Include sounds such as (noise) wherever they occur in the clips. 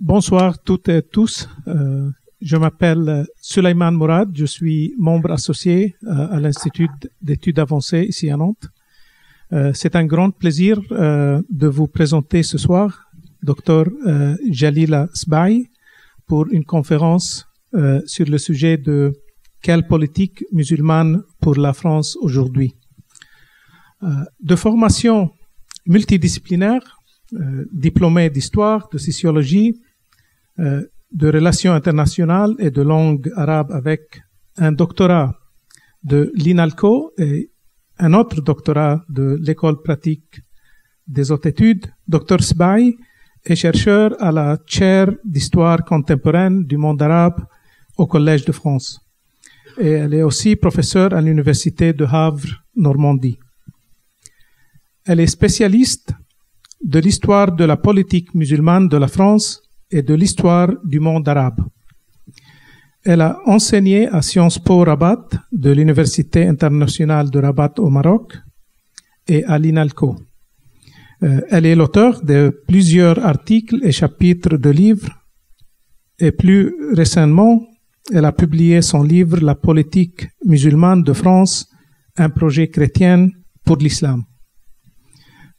Bonsoir toutes et tous. Euh, je m'appelle Suleiman Mourad. Je suis membre associé euh, à l'Institut d'études avancées ici à Nantes. Euh, c'est un grand plaisir de vous présenter ce soir Dr Jalila Sbaï pour une conférence sur le sujet de quelle politique musulmane pour la France aujourd'hui. de formation multidisciplinaire, diplômé d'histoire, de sociologie, de relations internationales et de langue arabe avec un doctorat de l'INALCO et un autre doctorat de l'école pratique des hautes études. Dr Sbaï est chercheur à la chaire d'histoire contemporaine du monde arabe au Collège de France. Et elle est aussi professeure à l'Université de Havre, Normandie. Elle est spécialiste de l'histoire de la politique musulmane de la France et de l'histoire du monde arabe. Elle a enseigné à Sciences Po Rabat de l'Université internationale de Rabat au Maroc et à l'INALCO. Euh, elle est l'auteur de plusieurs articles et chapitres de livres et plus récemment, elle a publié son livre La politique musulmane de France, un projet chrétien pour l'islam.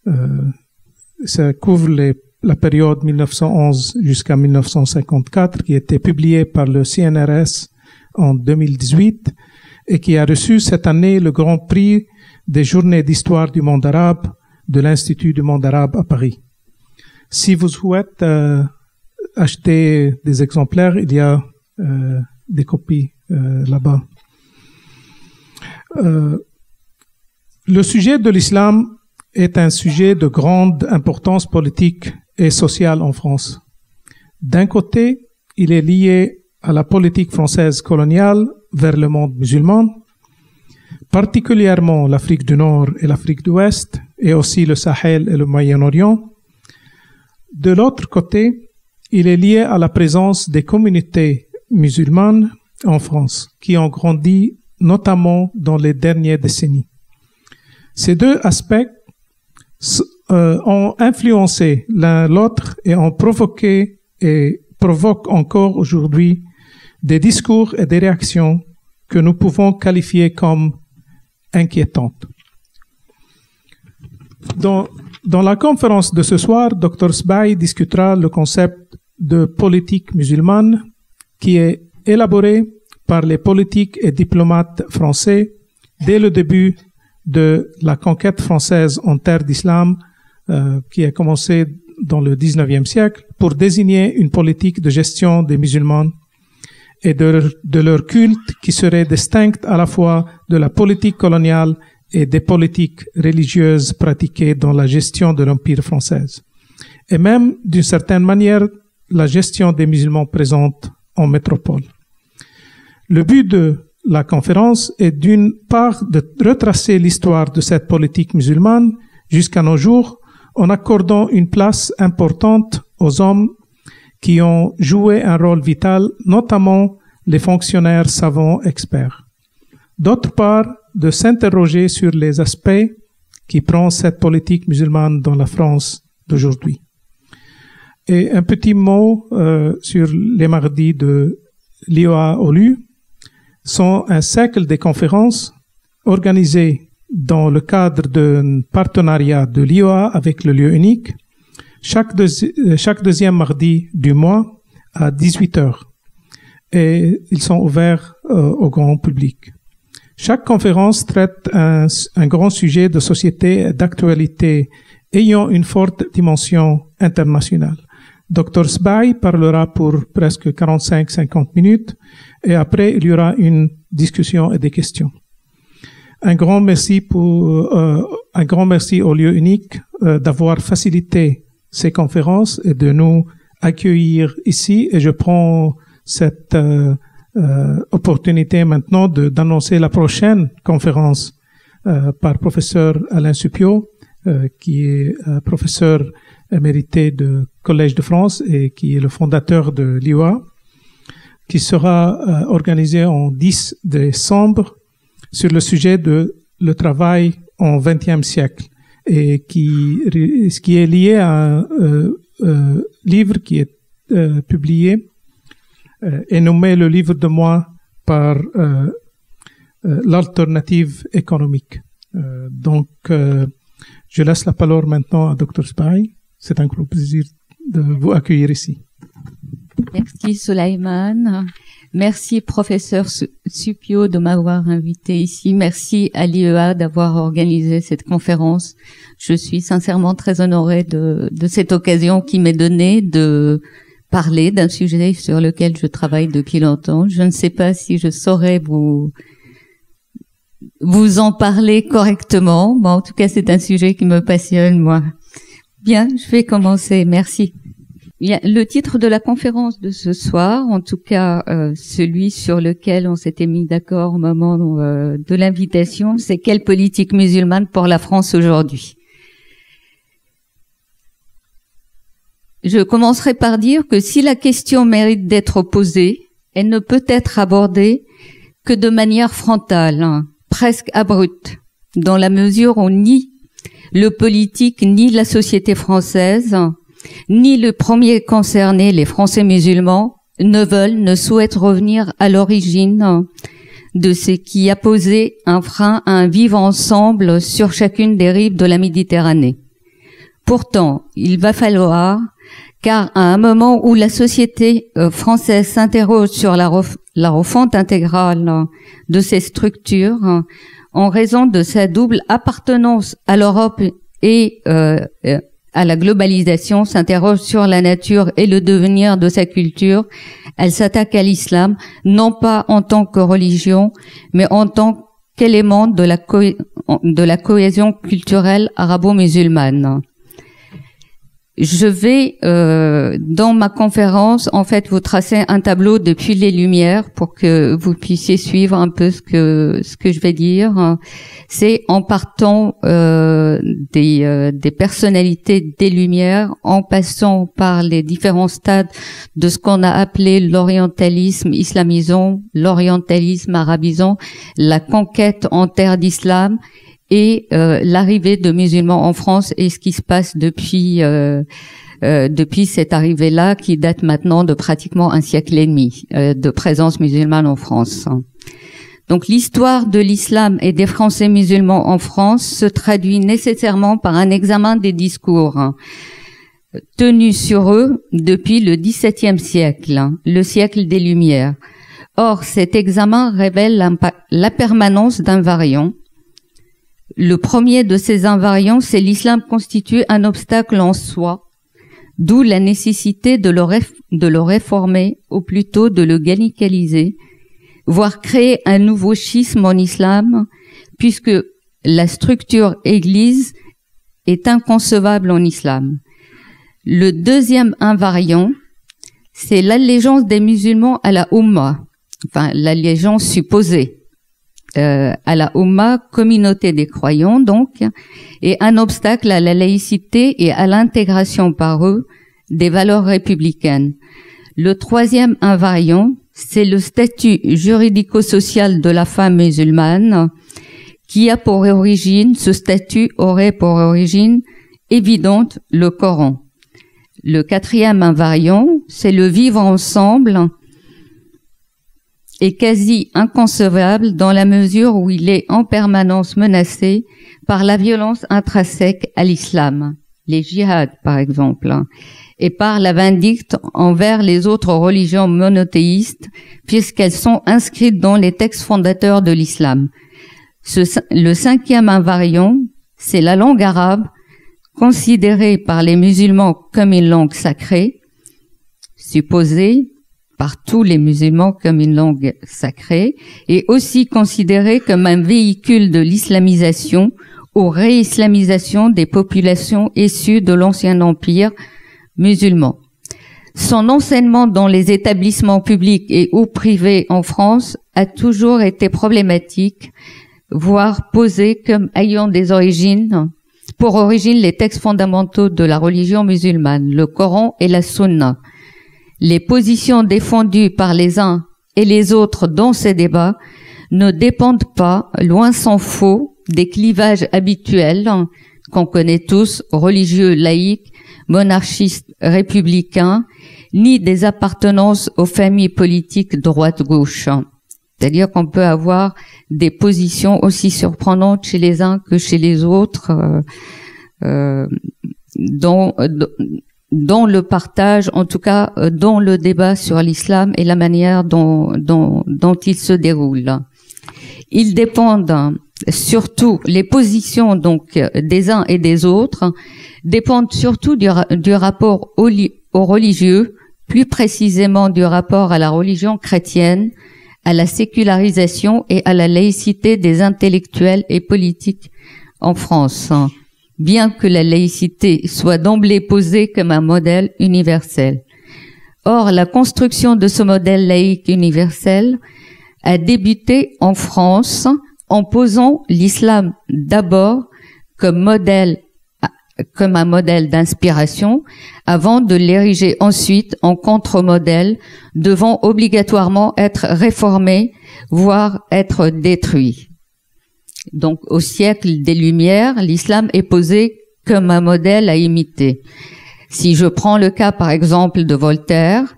Euh, ça couvre les la période 1911 jusqu'à 1954, qui été publiée par le CNRS en 2018 et qui a reçu cette année le Grand Prix des Journées d'histoire du monde arabe de l'Institut du monde arabe à Paris. Si vous souhaitez euh, acheter des exemplaires, il y a euh, des copies euh, là-bas. Le sujet de l'islam est un sujet de grande importance politique et sociale en France. D'un côté, il est lié à la politique française coloniale vers le monde musulman, particulièrement l'Afrique du Nord et l'Afrique de l'Ouest, et aussi le Sahel et le Moyen-Orient. De l'autre côté, il est lié à la présence des communautés musulmanes en France, qui ont grandi notamment dans les dernières décennies. Ces deux aspects euh, ont influencé l'un l'autre et ont provoqué et provoquent encore aujourd'hui des discours et des réactions que nous pouvons qualifier comme inquiétantes. Dans, dans la conférence de ce soir, Dr Sbaï discutera le concept de politique musulmane qui est élaboré par les politiques et diplomates français dès le début de la conquête française en terre d'islam euh, qui a commencé dans le 19e siècle pour désigner une politique de gestion des musulmans et de, leur culte qui serait distincte à la fois de la politique coloniale et des politiques religieuses pratiquées dans la gestion de l'Empire français. Et même, d'une certaine manière, la gestion des musulmans présentes en métropole. Le but de la conférence est d'une part de retracer l'histoire de cette politique musulmane jusqu'à nos jours en accordant une place importante aux hommes qui ont joué un rôle vital, notamment les fonctionnaires savants experts. D'autre part, de s'interroger sur les aspects qui prend cette politique musulmane dans la France d'aujourd'hui. Et un petit mot euh, sur les mardis de l'IOA OLU sont un cercle de conférences organisées dans le cadre d'un partenariat de l'IOA avec le lieu unique chaque, euh, chaque deuxième mardi du mois à 18 heures. Et ils sont ouverts euh, au grand public. Chaque conférence traite un, un grand sujet de société d'actualité ayant une forte dimension internationale. Dr Sbaï parlera pour presque 45-50 minutes et après il y aura une discussion et des questions. Un grand merci pour euh, un grand merci au lieu unique euh, d'avoir facilité ces conférences et de nous accueillir ici. Et je prends cette euh, euh opportunité maintenant d'annoncer la prochaine conférence euh, par professeur Alain Supio qui est professeur émérité de Collège de France et qui est le fondateur de l'IOA, qui sera euh, organisé en 10 décembre sur le sujet de le travail en XXe siècle et qui, qui est lié à un euh, euh, livre qui est euh, publié et nommé le livre de moi par l'alternative économique. donc, je laisse la parole maintenant à Dr. Spy. C'est un gros plaisir de vous accueillir ici. Merci Soleiman. Merci professeur Supio de m'avoir invité ici. Merci à l'IEA d'avoir organisé cette conférence. Je suis sincèrement très honorée de, de cette occasion qui m'est donnée de parler d'un sujet sur lequel je travaille depuis longtemps. Je ne sais pas si je saurais vous vous en parler correctement. Bon, en tout cas, c'est un sujet qui me passionne, moi. Bien, je vais commencer. Merci. Le titre de la conférence de ce soir, en tout cas euh, celui sur lequel on s'était mis d'accord au moment euh, de l'invitation, c'est Quelle politique musulmane pour la France aujourd'hui? Je commencerai par dire que si la question mérite d'être posée, elle ne peut être abordée que de manière frontale, hein, presque abrupte, dans la mesure où ni le politique ni la société française ni le premier concerné, les Français musulmans, ne veulent, ne souhaitent revenir à l'origine de ce qui a posé un frein à un vivre ensemble sur chacune des rives de la Méditerranée. Pourtant, il va falloir, car à un moment où la société euh, française s'interroge sur la, refonte intégrale de ses structures, en raison de sa double appartenance à l'Europe et euh, à la globalisation, s'interroge sur la nature et le devenir de sa culture. Elle s'attaque à l'islam, non pas en tant que religion, mais en tant qu'élément de la, cohésion culturelle arabo-musulmane. Je vais, euh, dans ma conférence, en fait, vous tracer un tableau depuis les Lumières pour que vous puissiez suivre un peu ce que ce que je vais dire. C'est en partant euh, des, euh, des personnalités des Lumières, en passant par les différents stades de ce qu'on a appelé l'orientalisme islamisant, l'orientalisme arabisant, la conquête en terre d'islam et euh, l'arrivée de musulmans en France et ce qui se passe depuis euh, euh, depuis cette arrivée-là qui date maintenant de pratiquement un siècle et demi de présence musulmane en France. Donc l'histoire de l'islam et des Français musulmans en France se traduit nécessairement par un examen des discours hein, tenus sur eux depuis le XVIIe siècle, hein, le siècle des Lumières. Or, cet examen révèle la permanence d'un variant le premier de ces invariants, c'est l'islam constitue un obstacle en soi, d'où la nécessité de le, réformer, ou plutôt de le gallicaliser, voire créer un nouveau schisme en islam, puisque la structure église est inconcevable en islam. Le deuxième invariant, c'est l'allégeance des musulmans à la Ummah, enfin l'allégeance supposée. Euh, à la Oumma, communauté des croyants donc, et un obstacle à la laïcité et à l'intégration par eux des valeurs républicaines. Le troisième invariant, c'est le statut juridico-social de la femme musulmane, qui a pour origine, ce statut aurait pour origine évidente le Coran. Le quatrième invariant, c'est le vivre ensemble est quasi inconcevable dans la mesure où il est en permanence menacé par la violence intrinsèque à l'islam, les djihad par exemple, et par la vindicte envers les autres religions monothéistes, puisqu'elles sont inscrites dans les textes fondateurs de l'islam. le cinquième invariant, c'est la langue arabe, considérée par les musulmans comme une langue sacrée, supposée, par tous les musulmans comme une langue sacrée et aussi considérée comme un véhicule de l'islamisation ou réislamisation des populations issues de l'ancien empire musulman. Son enseignement dans les établissements publics et ou privés en France a toujours été problématique, voire posé comme ayant des origines, pour origine les textes fondamentaux de la religion musulmane, le Coran et la Sunna les positions défendues par les uns et les autres dans ces débats ne dépendent pas, loin s'en faut, des clivages habituels qu'on connaît tous, religieux, laïcs, monarchistes, républicains, ni des appartenances aux familles politiques droite-gauche. C'est-à-dire qu'on peut avoir des positions aussi surprenantes chez les uns que chez les autres, euh, euh, dans le partage, en tout cas euh, dans le débat sur l'islam et la manière dont, dont, dont il se déroule. Ils dépendent surtout, les positions donc des uns et des autres dépendent surtout du, rapport au, au religieux, plus précisément du rapport à la religion chrétienne, à la sécularisation et à la laïcité des intellectuels et politiques en France, bien que la laïcité soit d'emblée posée comme un modèle universel. Or, la construction de ce modèle laïque universel a débuté en France en posant l'islam d'abord comme modèle comme un modèle d'inspiration avant de l'ériger ensuite en contre-modèle devant obligatoirement être réformé, voire être détruit. Donc au siècle des Lumières, l'islam est posé comme un modèle à imiter. Si je prends le cas par exemple de Voltaire,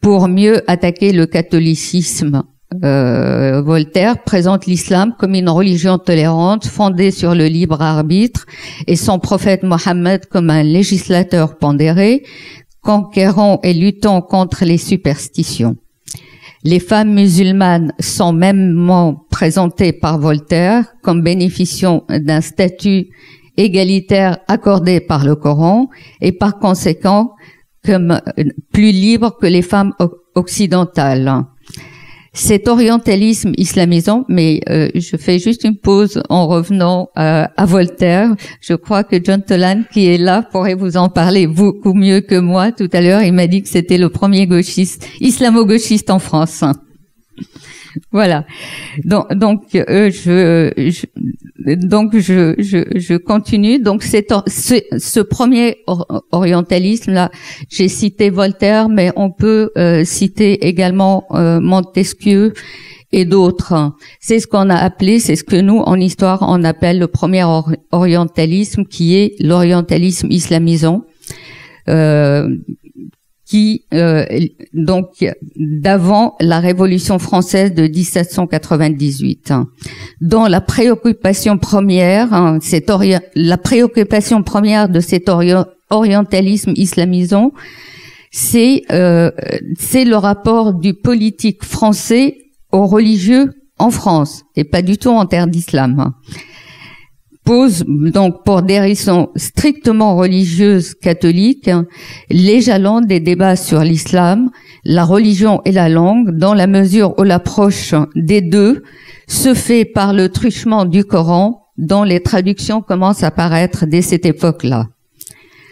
pour mieux attaquer le catholicisme euh, Voltaire présente l'islam comme une religion tolérante fondée sur le libre arbitre et son prophète Mohammed comme un législateur pondéré, conquérant et luttant contre les superstitions. Les femmes musulmanes sont mêmement présentées par Voltaire comme bénéficiant d'un statut égalitaire accordé par le Coran et par conséquent comme plus libres que les femmes occidentales cet orientalisme islamisant, mais euh, je fais juste une pause en revenant euh, à Voltaire. Je crois que John Tolan, qui est là, pourrait vous en parler beaucoup mieux que moi. Tout à l'heure, il m'a dit que c'était le premier gauchiste, islamo-gauchiste en France. (laughs) Voilà. Donc, euh, je, donc je, je, continue. Donc c'est ce, premier orientalisme là, j'ai cité Voltaire, mais on peut euh, citer également euh, Montesquieu et d'autres. C'est ce qu'on a appelé, c'est ce que nous en histoire on appelle le premier orientalisme, qui est l'orientalisme islamisant. Qui euh, donc d'avant la Révolution française de 1798, dont la préoccupation première, hein, la préoccupation première de cet orientalisme islamisant, c'est euh, c'est le rapport du politique français aux religieux en France et pas du tout en terre d'islam pose donc pour des raisons strictement religieuses catholiques les jalons des débats sur l'islam, la religion et la langue, dans la mesure où l'approche des deux se fait par le truchement du Coran, dont les traductions commencent à apparaître dès cette époque-là.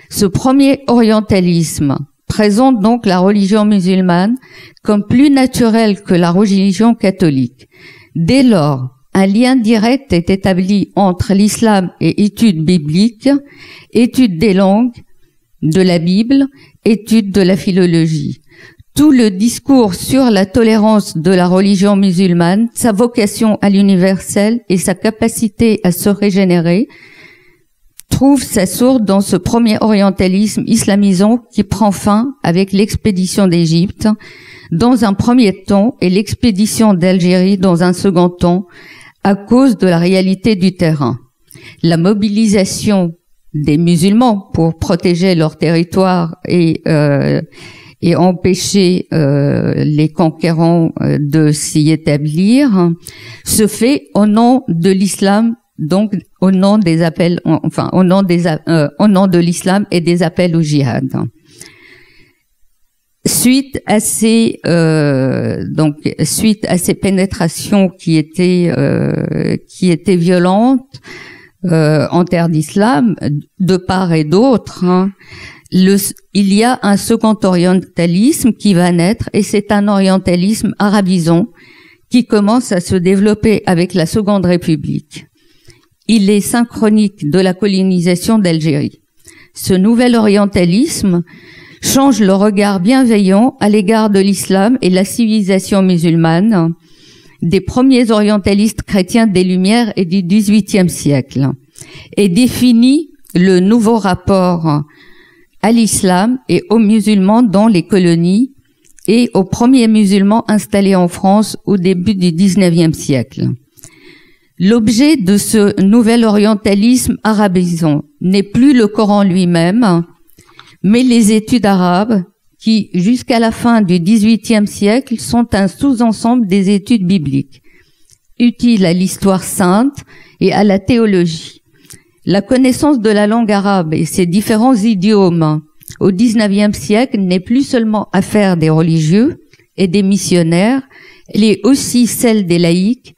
Ce premier orientalisme présente donc la religion musulmane comme plus naturelle que la religion catholique. Dès lors, un lien direct est établi entre l'islam et études bibliques, études des langues, de la Bible, études de la philologie. Tout le discours sur la tolérance de la religion musulmane, sa vocation à l'universel et sa capacité à se régénérer trouve sa source dans ce premier orientalisme islamisant qui prend fin avec l'expédition d'Égypte dans un premier temps et l'expédition d'Algérie dans un second temps à cause de la réalité du terrain. La mobilisation des musulmans pour protéger leur territoire et, euh, empêcher euh, les conquérants euh, de s'y établir se fait au nom de l'islam, donc au nom des appels, enfin au nom au nom de l'islam et des appels au djihad suite à ces euh, donc suite à ces pénétrations qui étaient euh, qui étaient violentes euh, en terre d'islam de part et d'autre hein, le, il y a un second orientalisme qui va naître et c'est un orientalisme arabisant qui commence à se développer avec la seconde république. Il est synchronique de la colonisation d'Algérie. Ce nouvel orientalisme change le regard bienveillant à l'égard de l'islam et la civilisation musulmane des premiers orientalistes chrétiens des Lumières et du XVIIIe siècle et définit le nouveau rapport à l'islam et aux musulmans dans les colonies et aux premiers musulmans installés en France au début du XIXe siècle. L'objet de ce nouvel orientalisme arabisant n'est plus le Coran lui-même, mais les études arabes qui, jusqu'à la fin du XVIIIe siècle, sont un sous-ensemble des études bibliques, utiles à l'histoire sainte et à la théologie. La connaissance de la langue arabe et ses différents idiomes au XIXe siècle n'est plus seulement affaire des religieux et des missionnaires, elle est aussi celle des laïcs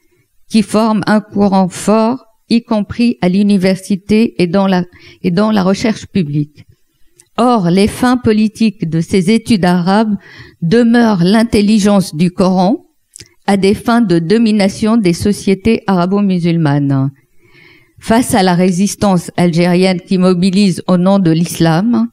qui forment un courant fort, y compris à l'université et dans la, et dans la recherche publique. Or, les fins politiques de ces études arabes demeurent l'intelligence du Coran à des fins de domination des sociétés arabo-musulmanes. Face à la résistance algérienne qui mobilise au nom de l'islam,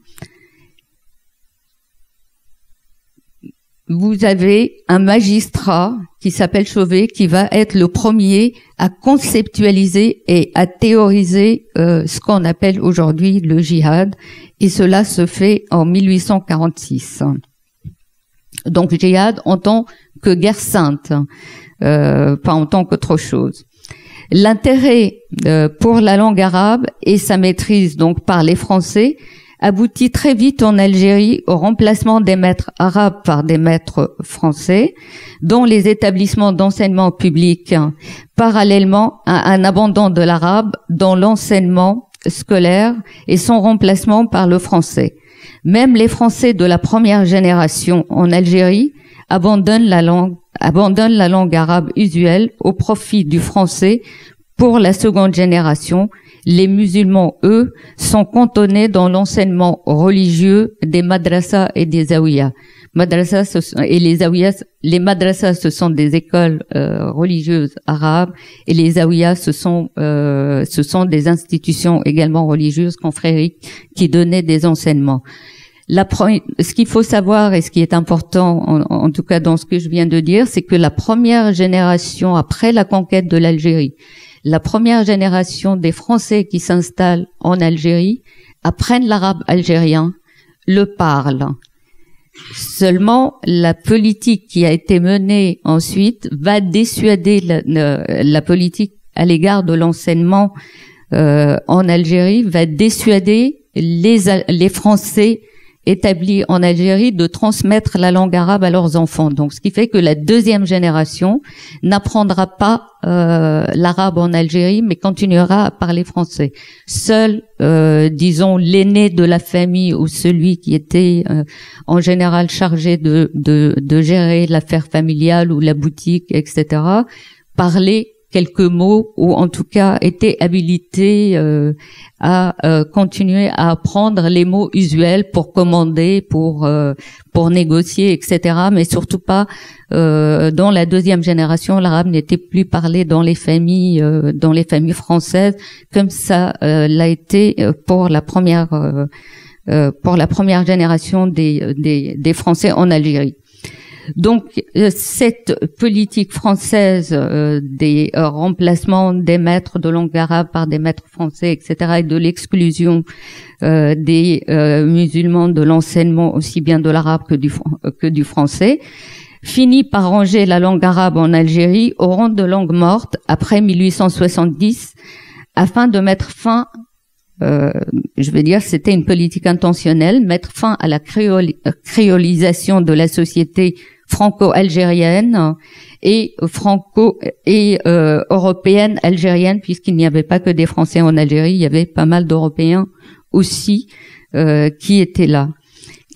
vous avez un magistrat qui s'appelle Chauvet qui va être le premier à conceptualiser et à théoriser euh, ce qu'on appelle aujourd'hui le djihad et cela se fait en 1846. Donc djihad en tant que guerre sainte, euh, pas en tant qu'autre chose. L'intérêt euh, pour la langue arabe et sa maîtrise donc par les Français aboutit très vite en Algérie au remplacement des maîtres arabes par des maîtres français, dont les établissements d'enseignement public, parallèlement à un abandon de l'arabe dans l'enseignement scolaire et son remplacement par le français. Même les Français de la première génération en Algérie abandonnent la langue, abandonnent la langue arabe usuelle au profit du français pour la seconde génération les musulmans, eux, sont cantonnés dans l'enseignement religieux des madrasas et des zawiyas. Madrasas et les zawiyas, les madrasas, ce sont des écoles euh, religieuses arabes et les zawiyas, ce sont euh, ce sont des institutions également religieuses confrériques qui donnaient des enseignements. La ce qu'il faut savoir et ce qui est important, en tout cas dans ce que je viens de dire, c'est que la première génération après la conquête de l'Algérie la première génération des Français qui s'installent en Algérie apprennent l'arabe algérien, le parlent. Seulement, la politique qui a été menée ensuite va dissuader la, politique à l'égard de l'enseignement euh, en Algérie, va dissuader les, les Français établis en Algérie de transmettre la langue arabe à leurs enfants. Donc, ce qui fait que la deuxième génération n'apprendra pas euh, l'arabe en Algérie, mais continuera à parler français. Seul, euh, disons, l'aîné de la famille ou celui qui était euh, en général chargé de, de, de gérer l'affaire familiale ou la boutique, etc., parlait quelques mots ou en tout cas était habilité euh, à euh, continuer à apprendre les mots usuels pour commander, pour euh, pour négocier, etc. Mais surtout pas dans la deuxième génération, l'arabe n'était plus parlé dans les familles dans les familles françaises comme ça l'a été pour la première pour la première génération des, des, des Français en Algérie. Donc euh, cette politique française euh, des euh, remplacements des maîtres de langue arabe par des maîtres français, etc., et de l'exclusion des musulmans de l'enseignement aussi bien de l'arabe que du, que du français, finit par ranger la langue arabe en Algérie au rang de langue morte après 1870, afin de mettre fin je veux dire, c'était une politique intentionnelle, mettre fin à la créolisation de la société franco-algérienne et franco et euh, européenne algérienne puisqu'il n'y avait pas que des Français en Algérie, il y avait pas mal d'Européens aussi euh, qui étaient là,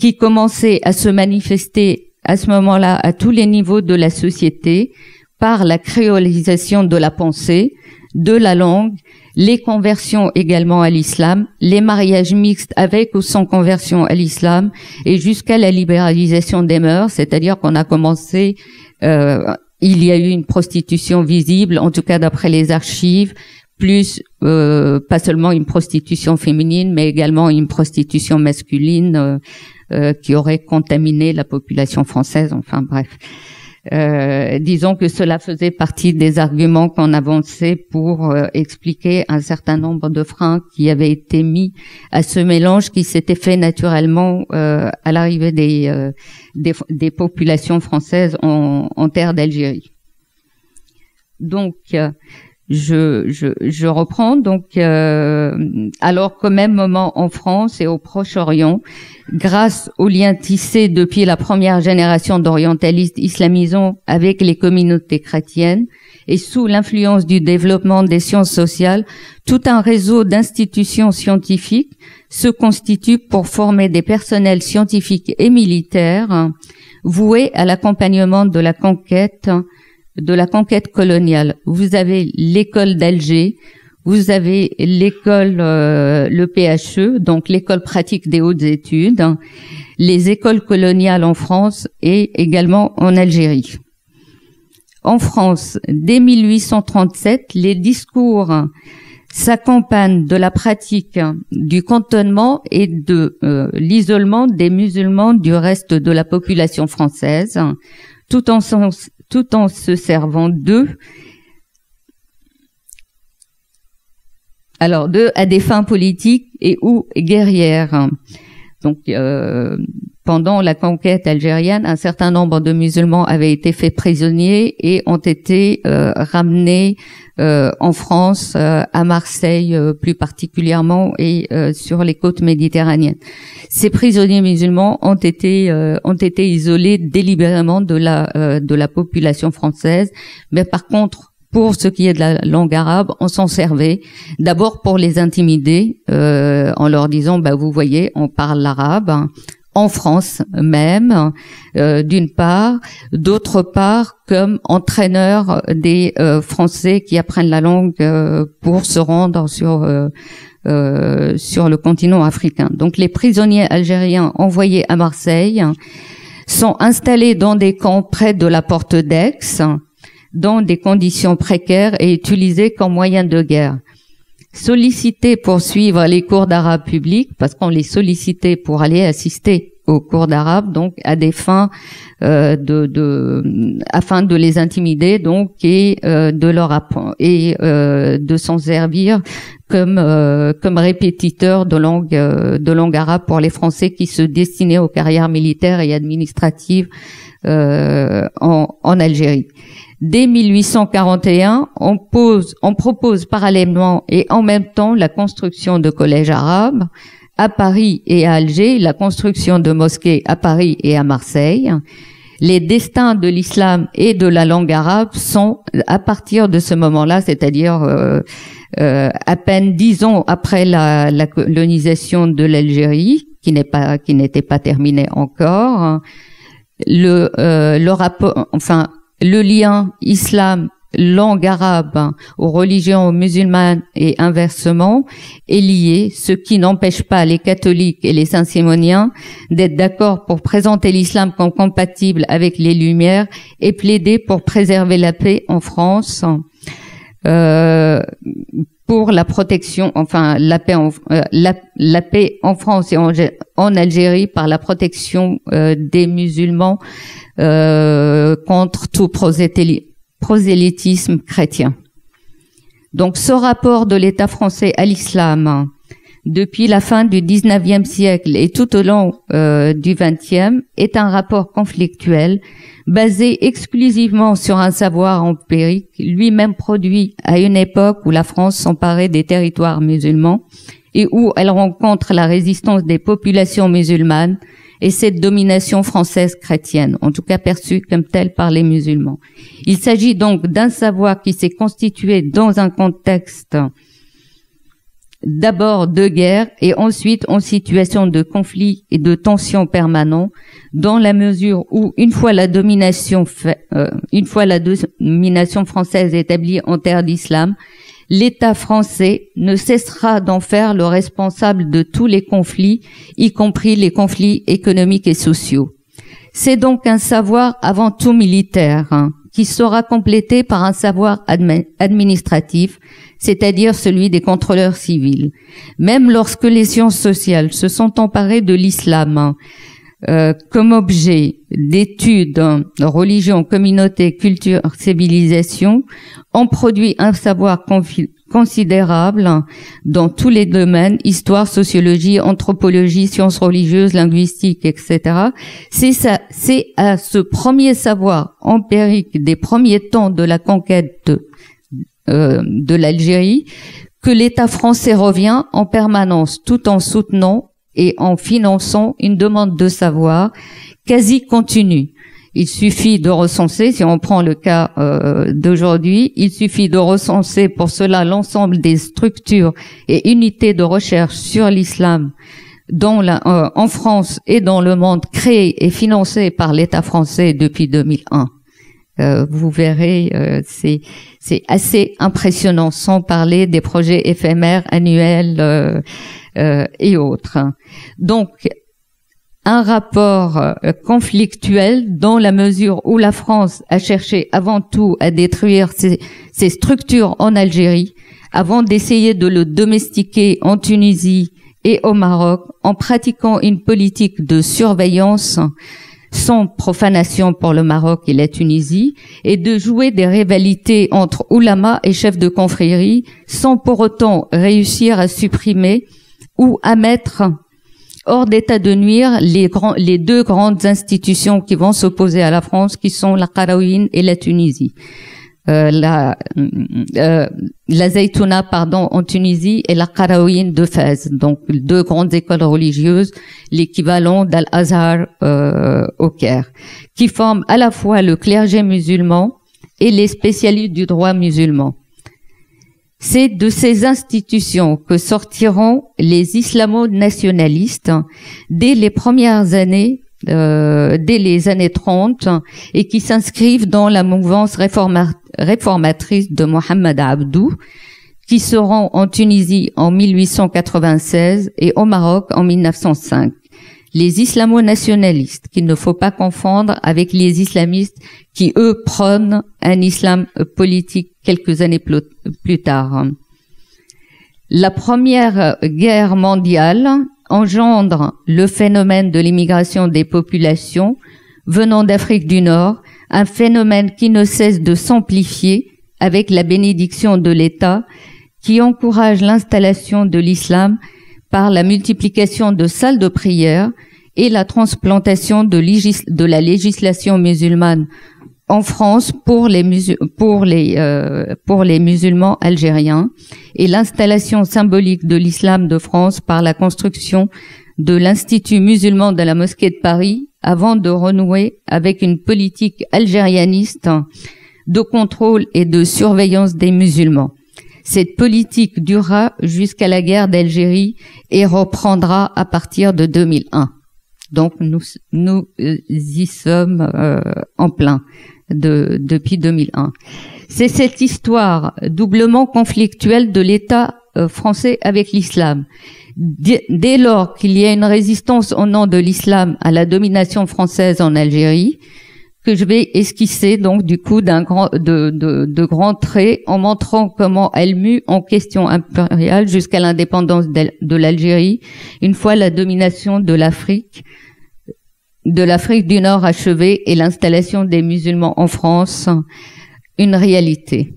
qui commençaient à se manifester à ce moment-là à tous les niveaux de la société par la créolisation de la pensée, de la langue les conversions également à l'islam, les mariages mixtes avec ou sans conversion à l'islam, et jusqu'à la libéralisation des mœurs, c'est-à-dire qu'on a commencé, euh, il y a eu une prostitution visible, en tout cas d'après les archives, plus euh, pas seulement une prostitution féminine, mais également une prostitution masculine euh, qui aurait contaminé la population française. Enfin bref. Euh, disons que cela faisait partie des arguments qu'on avançait pour euh, expliquer un certain nombre de freins qui avaient été mis à ce mélange qui s'était fait naturellement euh, à l'arrivée des, des, populations françaises en, en terre d'Algérie. Donc, je, reprends. Donc euh, alors qu'au même moment en France et au Proche-Orient, grâce aux liens tissés depuis la première génération d'orientalistes islamisants avec les communautés chrétiennes et sous l'influence du développement des sciences sociales, tout un réseau d'institutions scientifiques se constitue pour former des personnels scientifiques et militaires voués à l'accompagnement de la conquête de la conquête coloniale. Vous avez l'école d'Alger, vous avez l'école, euh, le PHE, donc l'école pratique des hautes études, les écoles coloniales en France et également en Algérie. En France, dès 1837, les discours s'accompagnent de la pratique du cantonnement et de euh, l'isolement des musulmans du reste de la population française, tout en, tout en se servant d'eux, alors d'eux à des fins politiques et ou guerrières. Donc, euh, pendant la conquête algérienne, un certain nombre de musulmans avaient été faits prisonniers et ont été euh, ramenés euh, en France, à Marseille plus particulièrement, et sur les côtes méditerranéennes. Ces prisonniers musulmans ont été ont été isolés délibérément de la de la population française, mais par contre pour ce qui est de la langue arabe, on s'en servait d'abord pour les intimider euh, en leur disant bah vous voyez on parle l'arabe en France même euh, d'une part d'autre part comme entraîneur des euh, Français qui apprennent la langue pour se rendre sur sur le continent africain. Donc les prisonniers algériens envoyés à Marseille sont installés dans des camps près de la porte d'Aix dans des conditions précaires et utilisés comme moyen de guerre. Sollicités pour suivre les cours d'arabe public, parce qu'on les sollicitait pour aller assister aux cours d'arabe, donc à des fins euh, de, de, afin de les intimider, donc et euh, de leur apprendre et euh, de s'en servir comme comme répétiteur de langue de langue arabe pour les Français qui se destinaient aux carrières militaires et administratives en, en Algérie. Dès 1841, on, pose, on propose parallèlement et en même temps la construction de collèges arabes à Paris et à Alger, la construction de mosquées à Paris et à Marseille. Les destins de l'islam et de la langue arabe sont à partir de ce moment-là, c'est-à-dire euh, euh, à peine dix ans après la, la colonisation de l'Algérie, qui n'est pas qui n'était pas terminée encore, le euh, le rapport, enfin le lien islam langue arabe aux religions musulmanes et inversement est lié, ce qui n'empêche pas les catholiques et les saint-simoniens d'être d'accord pour présenter l'islam comme compatible avec les Lumières et plaider pour préserver la paix en France. Euh, pour la protection, enfin la paix en, euh, la, paix en France et en, Algérie par la protection euh, des musulmans euh, contre tout prosélytisme chrétien. Donc ce rapport de l'État français à l'islam depuis la fin du 19e siècle et tout au long euh, du 20e est un rapport conflictuel basé exclusivement sur un savoir empirique, lui-même produit à une époque où la France s'emparait des territoires musulmans et où elle rencontre la résistance des populations musulmanes et cette domination française chrétienne, en tout cas perçue comme telle par les musulmans. Il s'agit donc d'un savoir qui s'est constitué dans un contexte d'abord de guerre et ensuite en situation de conflit et de tension permanent, dans la mesure où une fois la domination, euh, une fois la domination française établie en terre d'islam, l'État français ne cessera d'en faire le responsable de tous les conflits, y compris les conflits économiques et sociaux. C'est donc un savoir avant tout militaire, hein, qui sera complété par un savoir administratif, c'est-à-dire celui des contrôleurs civils. Même lorsque les sciences sociales se sont emparées de l'islam, euh, comme objet d'études religion, communauté, culture, civilisation, ont produit un savoir considérable dans tous les domaines, histoire, sociologie, anthropologie, sciences religieuses, linguistique, etc. C'est à ce premier savoir empirique des premiers temps de la conquête euh, de l'Algérie que l'État français revient en permanence tout en soutenant et en finançant une demande de savoir quasi continue. Il suffit de recenser, si on prend le cas euh, d'aujourd'hui, il suffit de recenser pour cela l'ensemble des structures et unités de recherche sur l'islam dont la, euh, en France et dans le monde créées et financées par l'État français depuis 2001. Euh, vous verrez, euh, c'est c'est assez impressionnant, sans parler des projets éphémères annuels euh, et autres. Donc, un rapport conflictuel dans la mesure où la France a cherché avant tout à détruire ses, structures en Algérie, avant d'essayer de le domestiquer en Tunisie et au Maroc, en pratiquant une politique de surveillance sans profanation pour le Maroc et la Tunisie, et de jouer des rivalités entre ulama et chefs de confrérie, sans pour autant réussir à supprimer ou à mettre hors d'état de nuire les, deux grandes institutions qui vont s'opposer à la France, qui sont la Qarawin et la Tunisie. Euh, la, euh, la Zaytouna, en Tunisie et la Qarawin de Fès, donc deux grandes écoles religieuses, l'équivalent d'Al-Azhar euh, au Caire, qui forment à la fois le clergé musulman et les spécialistes du droit musulman. C'est de ces institutions que sortiront les islamo-nationalistes dès les premières années euh, dès les années 30 et qui s'inscrivent dans la mouvance réformatrice de Mohamed Abdou, qui seront en Tunisie en 1896 et au Maroc en 1905. Les islamo-nationalistes, qu'il ne faut pas confondre avec les islamistes qui, eux, prônent un islam politique quelques années plus tard. La première guerre mondiale engendre le phénomène de l'immigration des populations venant d'Afrique du Nord, un phénomène qui ne cesse de s'amplifier avec la bénédiction de l'État qui encourage l'installation de l'islam par la multiplication de salles de prière et la transplantation de, la législation musulmane en France euh, pour les musulmans algériens et l'installation symbolique de l'islam de France par la construction de l'Institut musulman de la mosquée de Paris avant de renouer avec une politique algérianiste de contrôle et de surveillance des musulmans. Cette politique durera jusqu'à la guerre d'Algérie et reprendra à partir de 2001. Donc nous, nous y sommes euh, en plein de, depuis 2001. C'est cette histoire doublement conflictuelle de l'État euh, français avec l'islam. Dès lors qu'il y a une résistance au nom de l'islam à la domination française en Algérie, que je vais esquisser donc du coup d'un grand de, de, de, grands traits en montrant comment elle mue en question impériale jusqu'à l'indépendance de l'Algérie, une fois la domination de l'Afrique de l'Afrique du Nord achevée et l'installation des musulmans en France une réalité.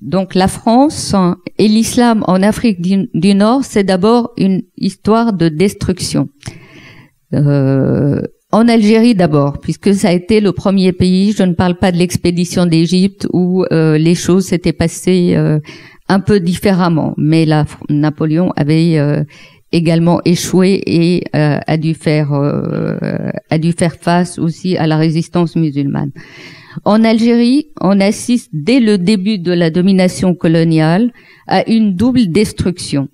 Donc la France et l'islam en Afrique du, Nord, c'est d'abord une histoire de destruction. Euh, en Algérie d'abord, puisque ça a été le premier pays, je ne parle pas de l'expédition d'Égypte où euh, les choses s'étaient passées euh, un peu différemment, mais Napoléon avait également échoué et a dû faire face aussi à la résistance musulmane. En Algérie, on assiste dès le début de la domination coloniale à une double destruction.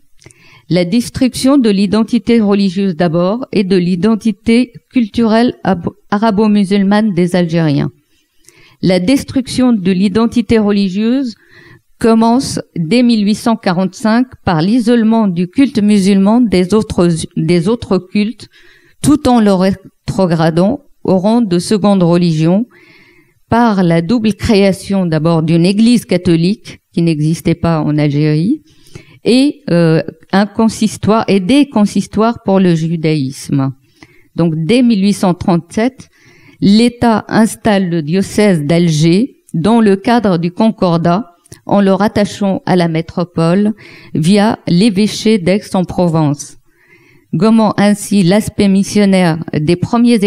La destruction de l'identité religieuse d'abord et de l'identité culturelle arabo-musulmane des Algériens. La destruction de l'identité religieuse commence dès 1845 par l'isolement du culte musulman des autres, des autres cultes, tout en le rétrogradant au rang de seconde religion par la double création d'abord d'une église catholique qui n'existait pas en Algérie et euh, un consistoire et des consistoires pour le judaïsme. Donc dès 1837, l'État installe le diocèse d'Alger dans le cadre du Concordat en le rattachant à la métropole via l'évêché d'Aix-en-Provence gommant ainsi l'aspect missionnaire des premiers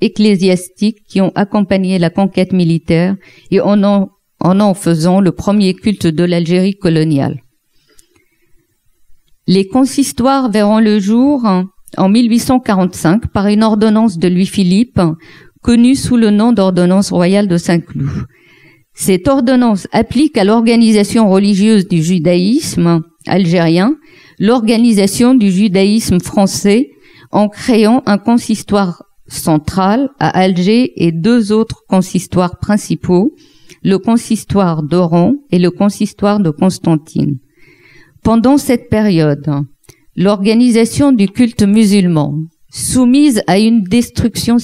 ecclésiastiques qui ont accompagné la conquête militaire et en en, en, faisant le premier culte de l'Algérie coloniale. Les consistoires verront le jour en 1845 par une ordonnance de Louis-Philippe connue sous le nom d'ordonnance royale de Saint-Cloud. Cette ordonnance applique à l'organisation religieuse du judaïsme algérien l'organisation du judaïsme français en créant un consistoire central à Alger et deux autres consistoires principaux, le consistoire d'Oran et le consistoire de Constantine. Pendant cette période, l'organisation du culte musulman, soumise à une destruction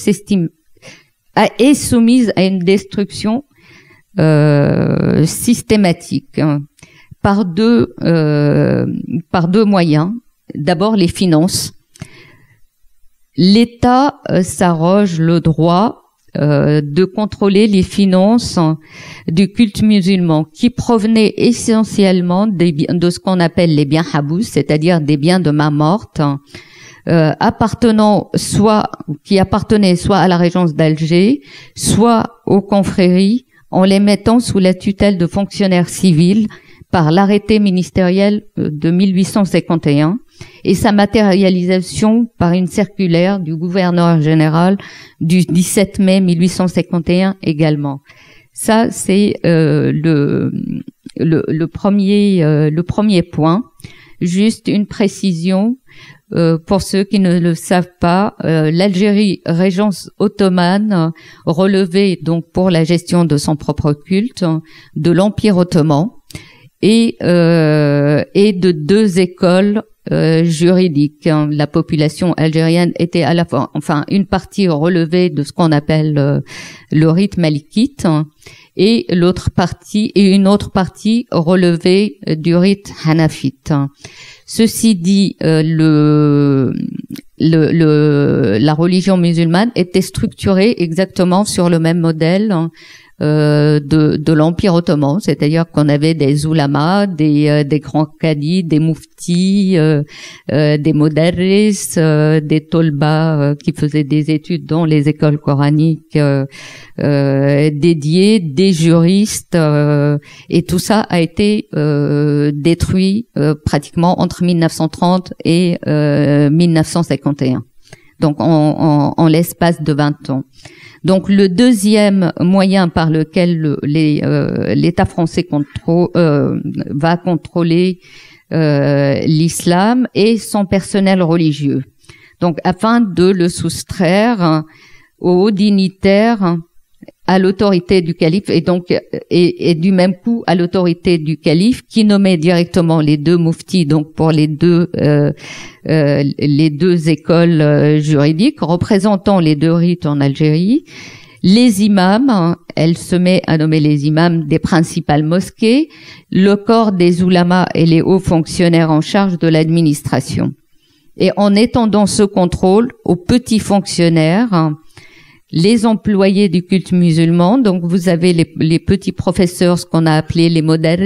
est soumise à une destruction euh, systématique par deux euh, par deux moyens. D'abord les finances. L'État euh, s'arroge le droit euh, de contrôler les finances du culte musulman qui provenaient essentiellement de ce qu'on appelle les biens habous, c'est-à-dire des biens de main morte, euh, appartenant soit qui appartenaient soit à la régence d'Alger, soit aux confréries, en les mettant sous la tutelle de fonctionnaires civils par l'arrêté ministériel euh, de 1851 et sa matérialisation par une circulaire du gouverneur général du 17 mai 1851 également. Ça, c'est euh, le, le, premier, euh, le premier point. Juste une précision pour ceux qui ne le savent pas, l'Algérie, régence ottomane, relevait donc pour la gestion de son propre culte de l'Empire ottoman et, euh, et de deux écoles euh, juridiques. La population algérienne était à la fois, enfin, une partie relevée de ce qu'on appelle euh, le rite malikite et l'autre partie et une autre partie relevée du rite hanafite. Ceci dit, euh, le, le, le, la religion musulmane était structurée exactement sur le même modèle euh, de, de l'Empire ottoman, c'est-à-dire qu'on avait des oulamas, des, euh, des grands cadis, des mouftis, euh, des modarris, des tolbas qui faisaient des études dans les écoles coraniques dédiées, des juristes, et tout ça a été détruit pratiquement entre 1930 et 1951. Donc en, en l'espace de 20 ans. Donc le deuxième moyen par lequel euh, l'État français euh, va contrôler euh, l'islam est son personnel religieux. Donc afin de le soustraire aux dignitaires à l'autorité du calife et donc et, du même coup à l'autorité du calife qui nommait directement les deux mouftis donc pour les deux euh, euh, les deux écoles euh, juridiques représentant les deux rites en Algérie les imams, elle se met à nommer les imams des principales mosquées, le corps des oulamas et les hauts fonctionnaires en charge de l'administration. Et en étendant ce contrôle aux petits fonctionnaires, les employés du culte musulman. Donc vous avez les, petits professeurs, ce qu'on a appelé les modares,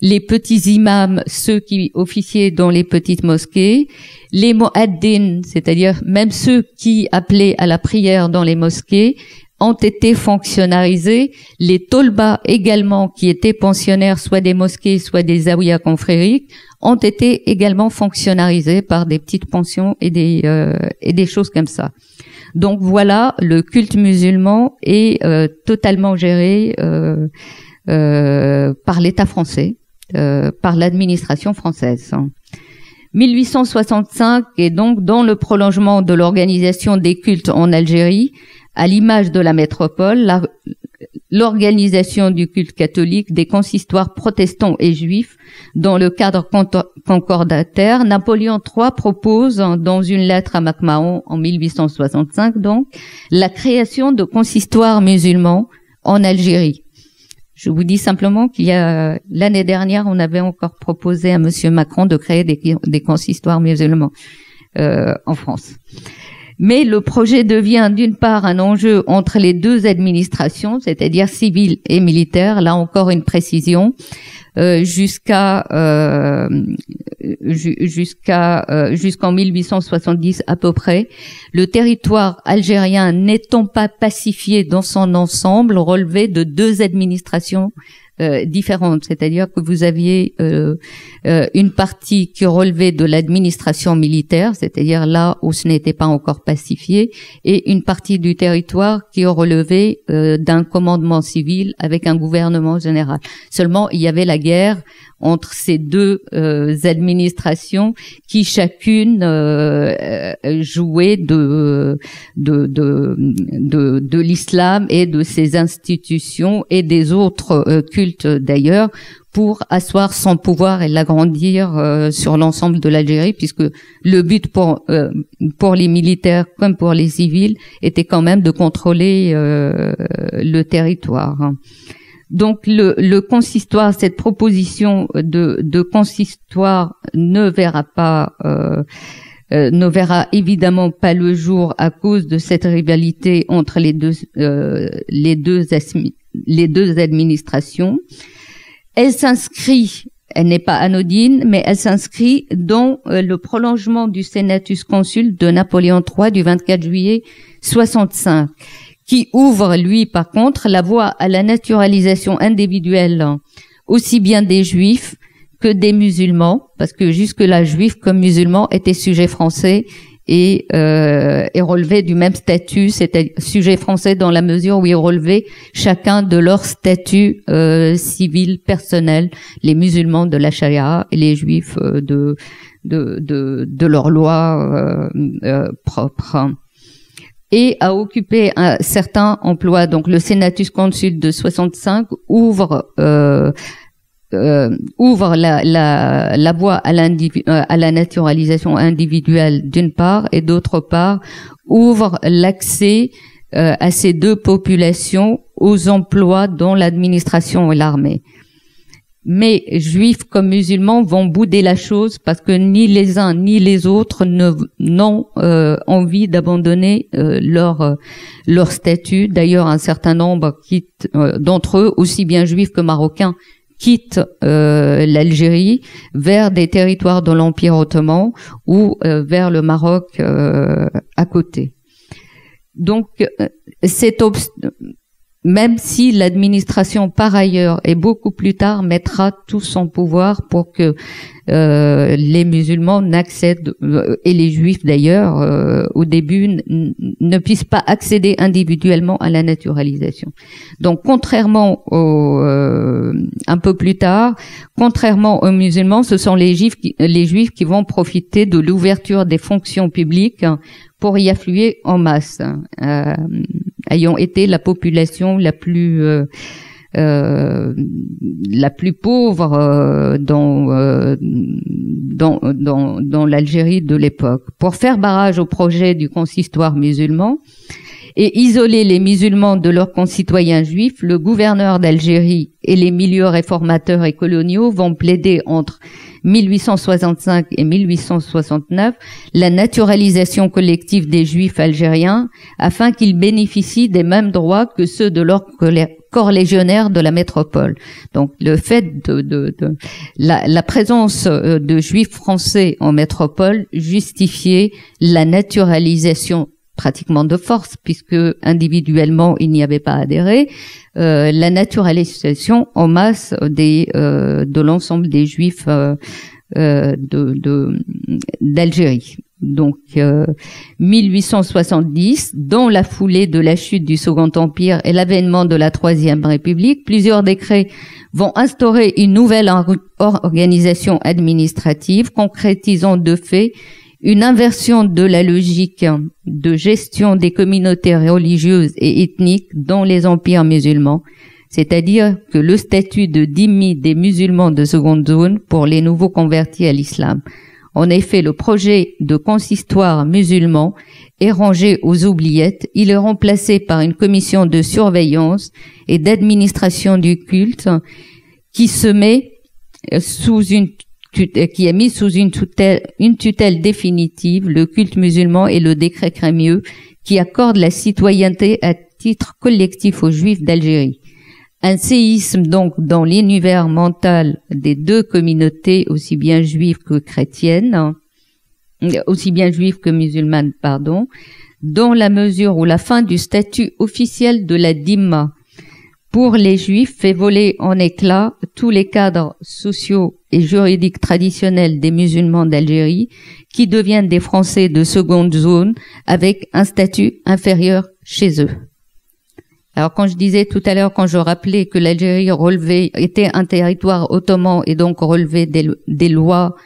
les petits imams, ceux qui officiaient dans les petites mosquées, les muaddin, c'est-à-dire même ceux qui appelaient à la prière dans les mosquées, ont été fonctionnalisés. Les tolbas également, qui étaient pensionnaires soit des mosquées, soit des zawiyas confrériques, ont été également fonctionnarisés par des petites pensions et euh, et des choses comme ça. Donc voilà, le culte musulman est euh, totalement géré euh, euh, par l'État français, par l'administration française. 1865 est donc dans le prolongement de l'organisation des cultes en Algérie, à l'image de la métropole, l'organisation du culte catholique des consistoires protestants et juifs dans le cadre concordataire. Napoléon III propose dans une lettre à MacMahon en 1865 donc la création de consistoires musulmans en Algérie. Je vous dis simplement qu'il y a l'année dernière, on avait encore proposé à Monsieur Macron de créer des, des consistoires musulmans euh, en France. Mais le projet devient d'une part un enjeu entre les deux administrations, c'est-à-dire civile et militaire. Là encore une précision. Euh, jusqu'à euh, jusqu'à euh, jusqu'en 1870 à peu près. Le territoire algérien n'étant pas pacifié dans son ensemble, relevait de deux administrations euh, différentes, c'est-à-dire que vous aviez euh, euh, une partie qui relevait de l'administration militaire, c'est-à-dire là où ce n'était pas encore pacifié, et une partie du territoire qui relevait d'un commandement civil avec un gouvernement général. Seulement, il y avait la guerre entre ces deux euh, administrations qui chacune euh, jouait de de de de, de l'islam et de ses institutions et des autres euh, cultes d'ailleurs pour asseoir son pouvoir et l'agrandir euh, sur l'ensemble de l'Algérie puisque le but pour pour les militaires comme pour les civils était quand même de contrôler le territoire. Donc le, le, consistoire, cette proposition de, consistoire ne verra pas, euh, euh, ne verra évidemment pas le jour à cause de cette rivalité entre les deux, euh, les deux, les deux administrations. Elle s'inscrit, elle n'est pas anodine, mais elle s'inscrit dans le prolongement du Senatus Consul de Napoléon III du 24 juillet 65 qui ouvre, lui, par contre, la voie à la naturalisation individuelle aussi bien des juifs que des musulmans, parce que jusque-là, juifs comme musulmans étaient sujets français et, euh, relevaient du même statut, c'était sujet français dans la mesure où ils relevaient chacun de leur statut euh, civil personnel, les musulmans de la charia et les juifs euh, de, de, de, de leur loi euh, euh, propre et a occupé un certain emploi. Donc le Senatus Consul de 65 ouvre euh, euh, ouvre la, la, la voie à, euh, à la naturalisation individuelle d'une part et d'autre part ouvre l'accès euh, à ces deux populations aux emplois dans l'administration et l'armée mais juifs comme musulmans vont bouder la chose parce que ni les uns ni les autres n'ont euh, envie d'abandonner euh, leur euh, leur statut. D'ailleurs, un certain nombre quittent d'entre eux, aussi bien juifs que marocains, quittent l'Algérie vers des territoires de l'Empire ottoman ou vers le Maroc à côté. Donc, cet même si l'administration par ailleurs et beaucoup plus tard mettra tout son pouvoir pour que euh, les musulmans n'accèdent euh, et les juifs d'ailleurs euh, au début ne puissent pas accéder individuellement à la naturalisation. Donc contrairement aux un peu plus tard, contrairement aux musulmans, ce sont les juifs qui, les juifs qui vont profiter de l'ouverture des fonctions publiques pour y affluer en masse, ayant été la population la plus euh, la plus pauvre euh, euh, dans, dans, dans l'Algérie de l'époque. Pour faire barrage au projet du consistoire musulman et isoler les musulmans de leurs concitoyens juifs, le gouverneur d'Algérie et les milieux réformateurs et coloniaux vont plaider entre 1865 et 1869 la naturalisation collective des juifs algériens afin qu'ils bénéficient des mêmes droits que ceux de leurs corps légionnaires de la métropole. Donc le fait de, de, de la, présence euh, de juifs français en métropole justifiait la naturalisation pratiquement de force, puisque individuellement il n'y avait pas adhéré, euh, la naturalisation en masse des, euh, de l'ensemble des juifs euh, euh de d'Algérie. Donc 1870, euh, dans la foulée de la chute du Second Empire et l'avènement de la Troisième République, plusieurs décrets vont instaurer une nouvelle organisation administrative, concrétisant de fait une inversion de la logique de gestion des communautés religieuses et ethniques dans les empires musulmans, c'est-à-dire que le statut de dhimmi des musulmans de seconde zone pour les nouveaux convertis à l'islam. En effet, le projet de consistoire musulman est rangé aux oubliettes. Il est remplacé par une commission de surveillance et d'administration du culte qui se met sous une qui est mis sous une tutelle, définitive, le culte musulman et le décret crémieux, qui accorde la citoyenneté à titre collectif aux juifs d'Algérie. Un séisme donc dans l'univers mental des deux communautés, aussi bien juives que chrétiennes, aussi bien juives que musulmanes, pardon, dans la mesure où la fin du statut officiel de la Dima pour les juifs fait voler en éclats tous les cadres sociaux et juridiques traditionnels des musulmans d'Algérie qui deviennent des Français de seconde zone avec un statut inférieur chez eux. Alors quand je disais tout à l'heure, quand je rappelais que l'Algérie relevait, était un territoire ottoman et donc relevait des, lois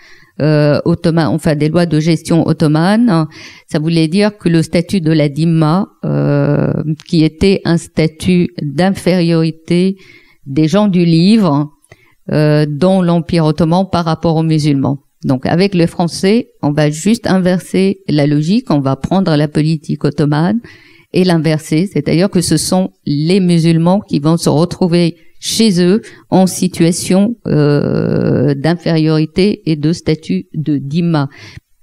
euh, ottomanes, enfin des lois de gestion ottomane, ça voulait dire que le statut de la Dima, euh, qui était un statut d'infériorité des gens du livre euh, dans l'Empire ottoman par rapport aux musulmans. Donc avec les Français, on va juste inverser la logique, on va prendre la politique ottomane et l'inverser, c'est-à-dire que ce sont les musulmans qui vont se retrouver chez eux en situation euh, d'infériorité et de statut de dima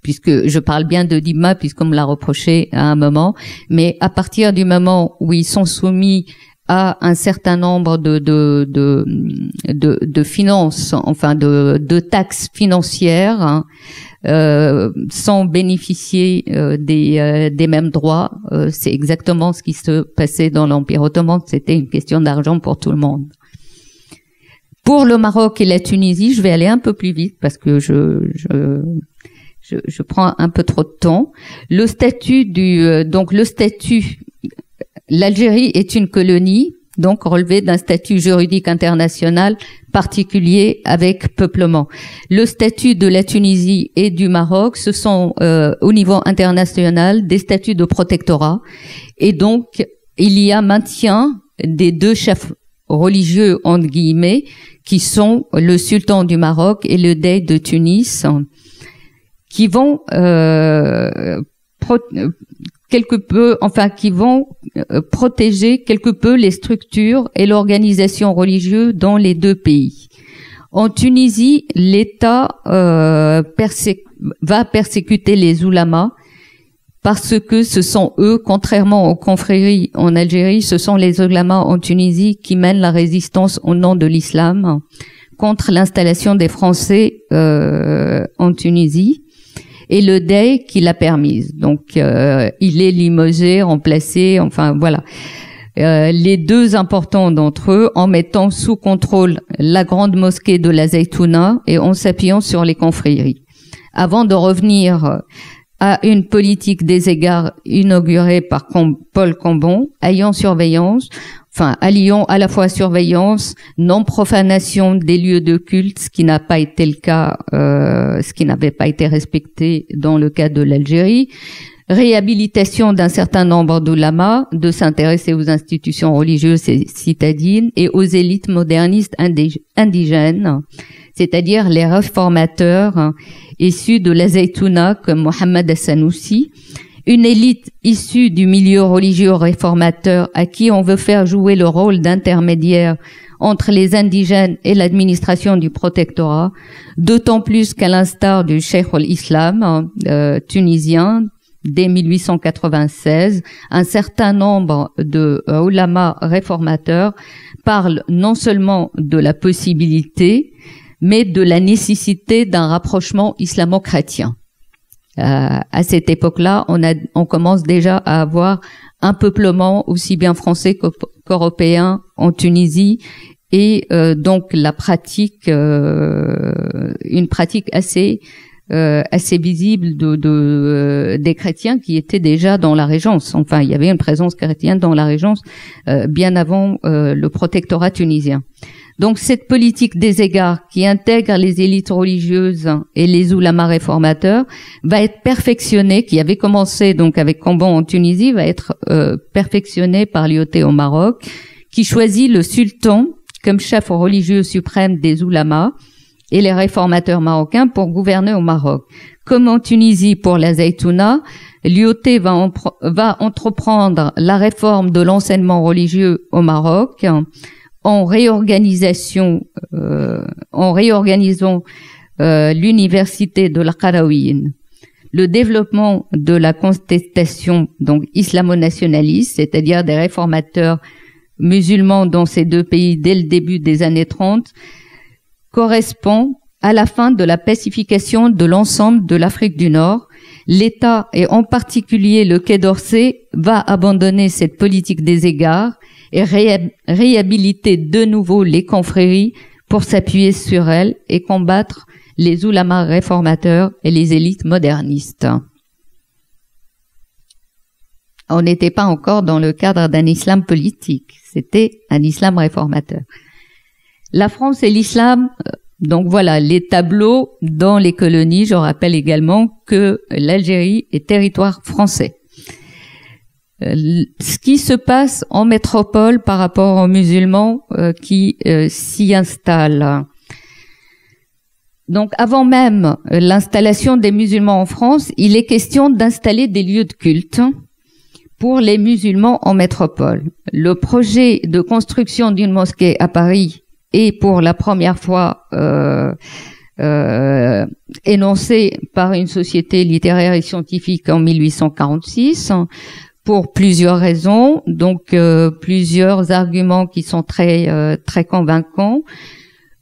puisque je parle bien de dima puisqu'on me l'a reproché à un moment, mais à partir du moment où ils sont soumis à un certain nombre de finances, enfin de, taxes financières, hein, euh, sans bénéficier euh, des, mêmes droits. C'est exactement ce qui se passait dans l'Empire ottoman. C'était une question d'argent pour tout le monde. Pour le Maroc et la Tunisie, je vais aller un peu plus vite parce que je, je je, je, prends un peu trop de temps. Le statut du donc le statut L'Algérie est une colonie, donc relevée d'un statut juridique international particulier avec peuplement. Le statut de la Tunisie et du Maroc, ce sont euh, au niveau international des statuts de protectorat. Et donc, il y a maintien des deux chefs religieux, entre guillemets, qui sont le sultan du Maroc et le dey de Tunis, qui vont euh, quelque peu, enfin qui vont euh, protéger quelque peu les structures et l'organisation religieuse dans les deux pays. En Tunisie, l'État euh, va persécuter les oulamas parce que ce sont eux, contrairement aux confréries en Algérie, ce sont les oulamas en Tunisie qui mènent la résistance au nom de l'islam contre l'installation des Français euh, en Tunisie et le DEI qui l'a permise. Donc, euh, il est limogé, remplacé, enfin voilà. Euh, les deux importants d'entre eux en mettant sous contrôle la grande mosquée de la Zaytouna et en s'appuyant sur les confréries. Avant de revenir à une politique des égards inaugurée par Paul Cambon, ayant surveillance, enfin allions à la fois surveillance, non profanation des lieux de culte, ce qui n'a pas été le cas, euh, ce qui n'avait pas été respecté dans le cas de l'Algérie, réhabilitation d'un certain nombre d'ulamas, de s'intéresser aux institutions religieuses et citadines et aux élites modernistes indigènes, c'est-à-dire les réformateurs issus de la Zaytouna comme Mohamed Hassanoussi, une élite issue du milieu religieux réformateur à qui on veut faire jouer le rôle d'intermédiaire entre les indigènes et l'administration du protectorat, d'autant plus qu'à l'instar du Cheikh al-Islam euh, tunisien, dès 1896, un certain nombre de euh, réformateurs parlent non seulement de la possibilité, mais de la nécessité d'un rapprochement islamo-chrétien. Euh, à cette époque-là, on, on commence déjà à avoir un peuplement aussi bien français qu'européen en Tunisie et euh, donc la pratique, euh, une pratique assez assez visible de, de des chrétiens qui étaient déjà dans la Régence. Enfin, il y avait une présence chrétienne dans la Régence bien avant le protectorat tunisien. Donc cette politique des égards qui intègre les élites religieuses et les oulamas réformateurs va être perfectionnée, qui avait commencé donc avec Cambon en Tunisie, va être euh, perfectionnée par Lyoté au Maroc, qui choisit le sultan comme chef religieux suprême des oulamas et les réformateurs marocains pour gouverner au Maroc. Comme en Tunisie pour la Zaytouna, l'IOT va, entreprendre la réforme de l'enseignement religieux au Maroc en réorganisation, euh, en réorganisant euh, l'université de la Qarawiyyin. Le développement de la contestation donc islamo-nationaliste, c'est-à-dire des réformateurs musulmans dans ces deux pays dès le début des années 30, correspond à la fin de la pacification de l'ensemble de l'Afrique du Nord. L'État, et en particulier le Quai d'Orsay, va abandonner cette politique des égards et réhabiliter de nouveau les confréries pour s'appuyer sur elles et combattre les oulamas réformateurs et les élites modernistes. On n'était pas encore dans le cadre d'un islam politique, c'était un islam réformateur. La France et l'islam euh, donc voilà, les tableaux dans les colonies, je rappelle également que l'Algérie est territoire français. Euh, ce qui se passe en métropole par rapport aux musulmans euh, qui euh, s'y installent. Donc avant même l'installation des musulmans en France, il est question d'installer des lieux de culte pour les musulmans en métropole. Le projet de construction d'une mosquée à Paris et pour la première fois euh, euh, énoncé par une société littéraire et scientifique en 1846 pour plusieurs raisons, donc euh, plusieurs arguments qui sont très euh, très convaincants.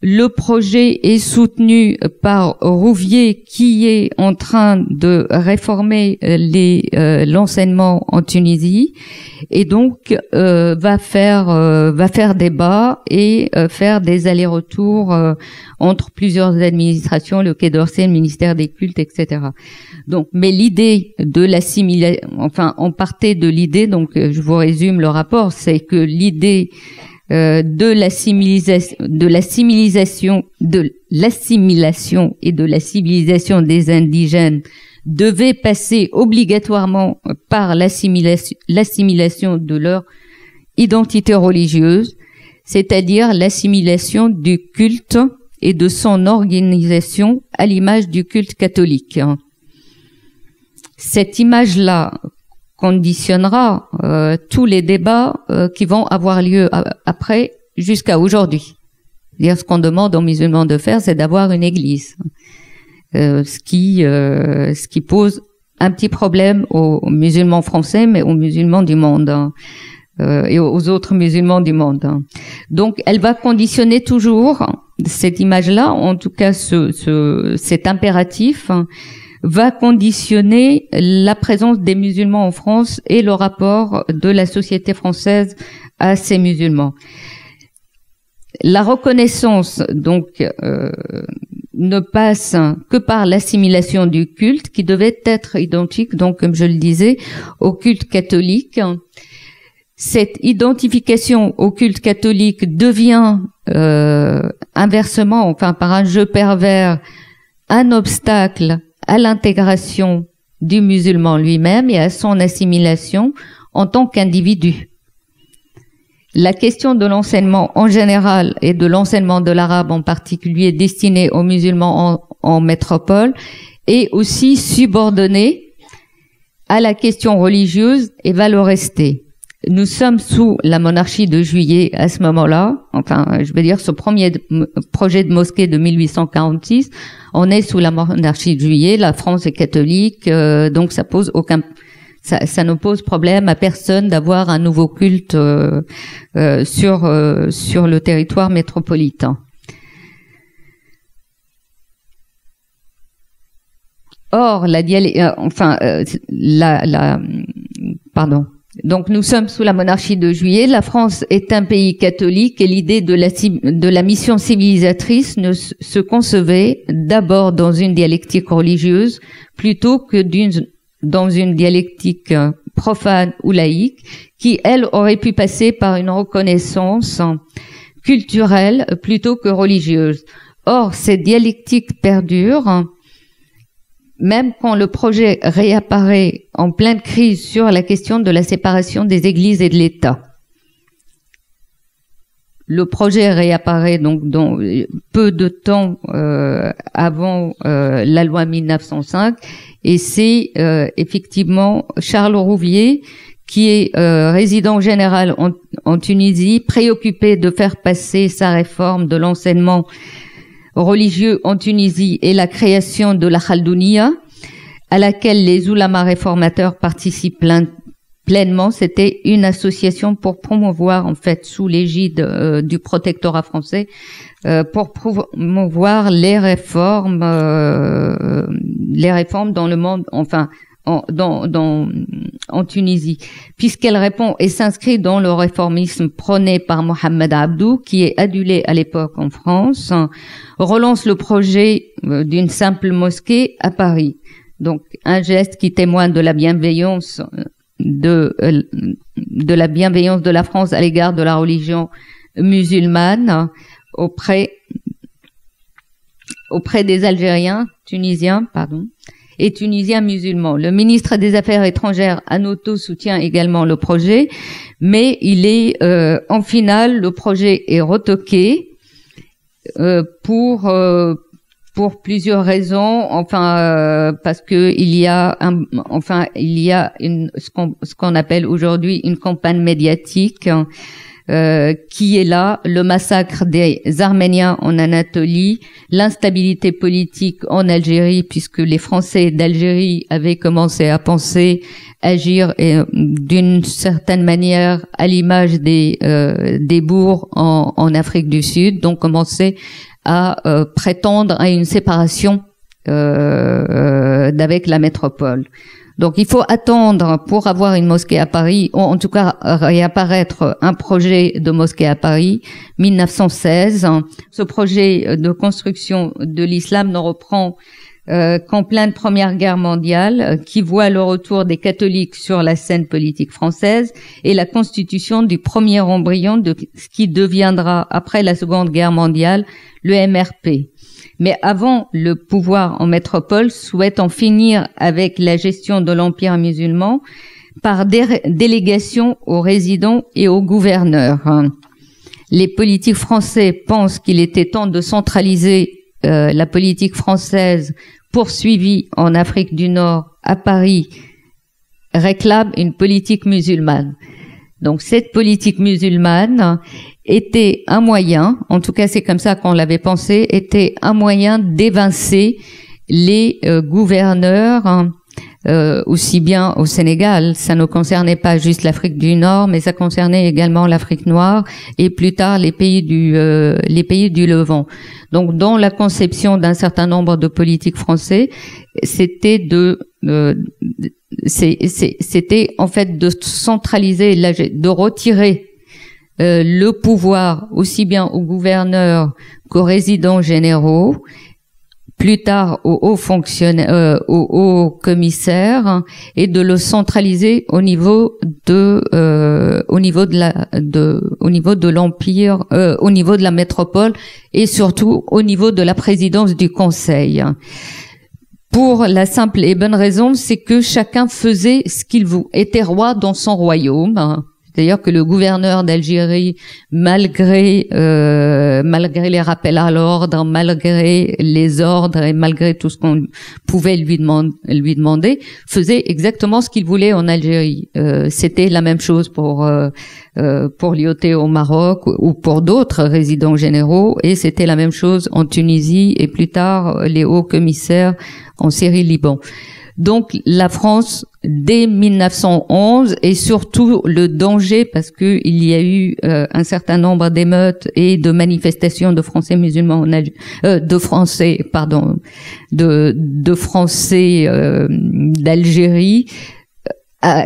Le projet est soutenu par Rouvier qui est en train de réformer euh, l'enseignement en Tunisie et donc euh, va faire euh, va faire débat et faire des allers-retours entre plusieurs administrations, le Quai d'Orsay, le ministère des cultes, etc. Donc, mais l'idée de l'assimilation, enfin, on partait de l'idée, donc je vous résume le rapport, c'est que l'idée euh, de l'assimilation, de l'assimilation, de l'assimilation et de la civilisation des indigènes devait passer obligatoirement par l'assimilation de leur identité religieuse, c'est-à-dire l'assimilation du culte et de son organisation à l'image du culte catholique. Cette image-là conditionnera euh, tous les débats euh, qui vont avoir lieu après jusqu'à aujourd'hui. Dire ce qu'on demande aux musulmans de faire, c'est d'avoir une église, euh, ce qui ce qui pose un petit problème aux, musulmans français, mais aux musulmans du monde hein, et aux autres musulmans du monde. Hein. Donc, elle va conditionner toujours cette image-là, en tout cas ce, ce cet impératif. Hein, va conditionner la présence des musulmans en France et le rapport de la société française à ces musulmans. La reconnaissance, donc, euh, ne passe que par l'assimilation du culte qui devait être identique, donc, comme je le disais, au culte catholique. Cette identification au culte catholique devient euh, inversement, enfin par un jeu pervers, un obstacle à l'intégration du musulman lui-même et à son assimilation en tant qu'individu. La question de l'enseignement en général et de l'enseignement de l'arabe en particulier destiné aux musulmans en, métropole est aussi subordonnée à la question religieuse et va le rester. Nous sommes sous la monarchie de juillet à ce moment-là, enfin, je veux dire, ce premier projet de mosquée de 1846, on est sous la monarchie de juillet, la France est catholique, euh, donc ça pose aucun, ça, ça, ne pose problème à personne d'avoir un nouveau culte euh, euh, sur sur le territoire métropolitain. Or, la enfin, la, la, pardon, donc nous sommes sous la monarchie de Juillet. La France est un pays catholique et l'idée de la, mission civilisatrice ne se concevait d'abord dans une dialectique religieuse plutôt que dans une dialectique profane ou laïque qui, elle, aurait pu passer par une reconnaissance culturelle plutôt que religieuse. Or, cette dialectique perdure même quand le projet réapparaît en pleine crise sur la question de la séparation des églises et de l'État. le projet réapparaît donc dans, peu de temps euh, avant euh, la loi 1905 et c'est euh, effectivement Charles Rouvier qui est résident général en, Tunisie, préoccupé de faire passer sa réforme de l'enseignement religieux en Tunisie et la création de la Khaldounia, à laquelle les oulamas réformateurs participent pleinement. C'était une association pour promouvoir, en fait, sous l'égide euh, du protectorat français, euh, pour promouvoir les réformes, euh, les réformes dans le monde, enfin, en, dans, en Tunisie, puisqu'elle répond et s'inscrit dans le réformisme prôné par Mohamed Abdou, qui est adulé à l'époque en France, relance le projet d'une simple mosquée à Paris. Donc un geste qui témoigne de la bienveillance de, euh, de la bienveillance de la France à l'égard de la religion musulmane auprès auprès des Algériens, Tunisiens, pardon, et Tunisiens musulmans. Le ministre des Affaires étrangères, Anoto, soutient également le projet, mais il est euh, en finale, le projet est retoqué euh, pour pour plusieurs raisons, enfin euh, parce que il y a enfin il y a une, ce qu'on ce qu'on appelle aujourd'hui une campagne médiatique euh, qui est là, le massacre des Arméniens en Anatolie, l'instabilité politique en Algérie puisque les Français d'Algérie avaient commencé à penser agir euh, d'une certaine manière à l'image des euh, des bourgs en, en Afrique du Sud, donc commençaient à euh, prétendre à une séparation d'avec la métropole. Donc il faut attendre pour avoir une mosquée à Paris, ou en tout cas réapparaître un projet de mosquée à Paris, 1916. Ce projet de construction de l'islam ne reprend euh, qu'en pleine Première Guerre mondiale, qui voit le retour des catholiques sur la scène politique française et la constitution du premier embryon de ce qui deviendra, après la Seconde Guerre mondiale, le MRP. Mais avant, le pouvoir en métropole souhaite en finir avec la gestion de l'empire musulman par délégation aux résidents et aux gouverneurs. Les politiques français pensent qu'il était temps de centraliser euh, la politique française poursuivie en Afrique du Nord, à Paris, réclame une politique musulmane. Donc cette politique musulmane était un moyen, en tout cas c'est comme ça qu'on l'avait pensé, était un moyen d'évincer les euh, gouverneurs hein, euh, aussi bien au Sénégal. Ça ne concernait pas juste l'Afrique du Nord, mais ça concernait également l'Afrique noire et plus tard les pays du euh, les pays du Levant. Donc, dans la conception d'un certain nombre de politiques français, c'était de c'était en fait de centraliser, de retirer euh, le pouvoir aussi bien aux gouverneurs qu'aux résidents généraux, plus tard aux hauts fonctionnaires, euh, aux hauts commissaires, et de le centraliser au niveau de, euh, au niveau de la, de, au niveau de l'empire, au niveau de la métropole, et surtout au niveau de la présidence du Conseil. Pour la simple et bonne raison, c'est que chacun faisait ce qu'il voulait, était roi dans son royaume. C'est-à-dire que le gouverneur d'Algérie, malgré euh, malgré les rappels à l'ordre, malgré les ordres et malgré tout ce qu'on pouvait lui, demander, lui faisait exactement ce qu'il voulait en Algérie. Euh, C'était la même chose pour euh, euh pour Lyoté au Maroc ou pour d'autres résidents généraux, et c'était la même chose en Tunisie et plus tard les hauts commissaires en Syrie-Liban. Donc la France dès 1911 et surtout le danger parce que il y a eu euh, un certain nombre d'émeutes et de manifestations de Français musulmans euh, de Français pardon de de Français euh, d'Algérie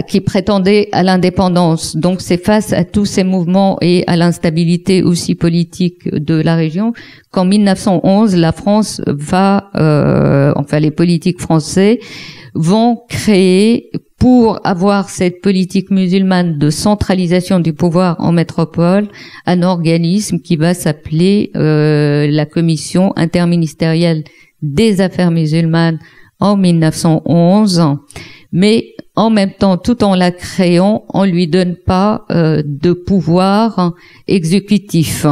qui prétendaient à l'indépendance. Donc c'est face à tous ces mouvements et à l'instabilité aussi politique de la région qu'en 1911 la France va, enfin les politiques français vont créer pour avoir cette politique musulmane de centralisation du pouvoir en métropole un organisme qui va s'appeler euh, la commission interministérielle des affaires musulmanes en 1911. Mais en même temps, tout en la créant, on lui donne pas euh, de pouvoir exécutif.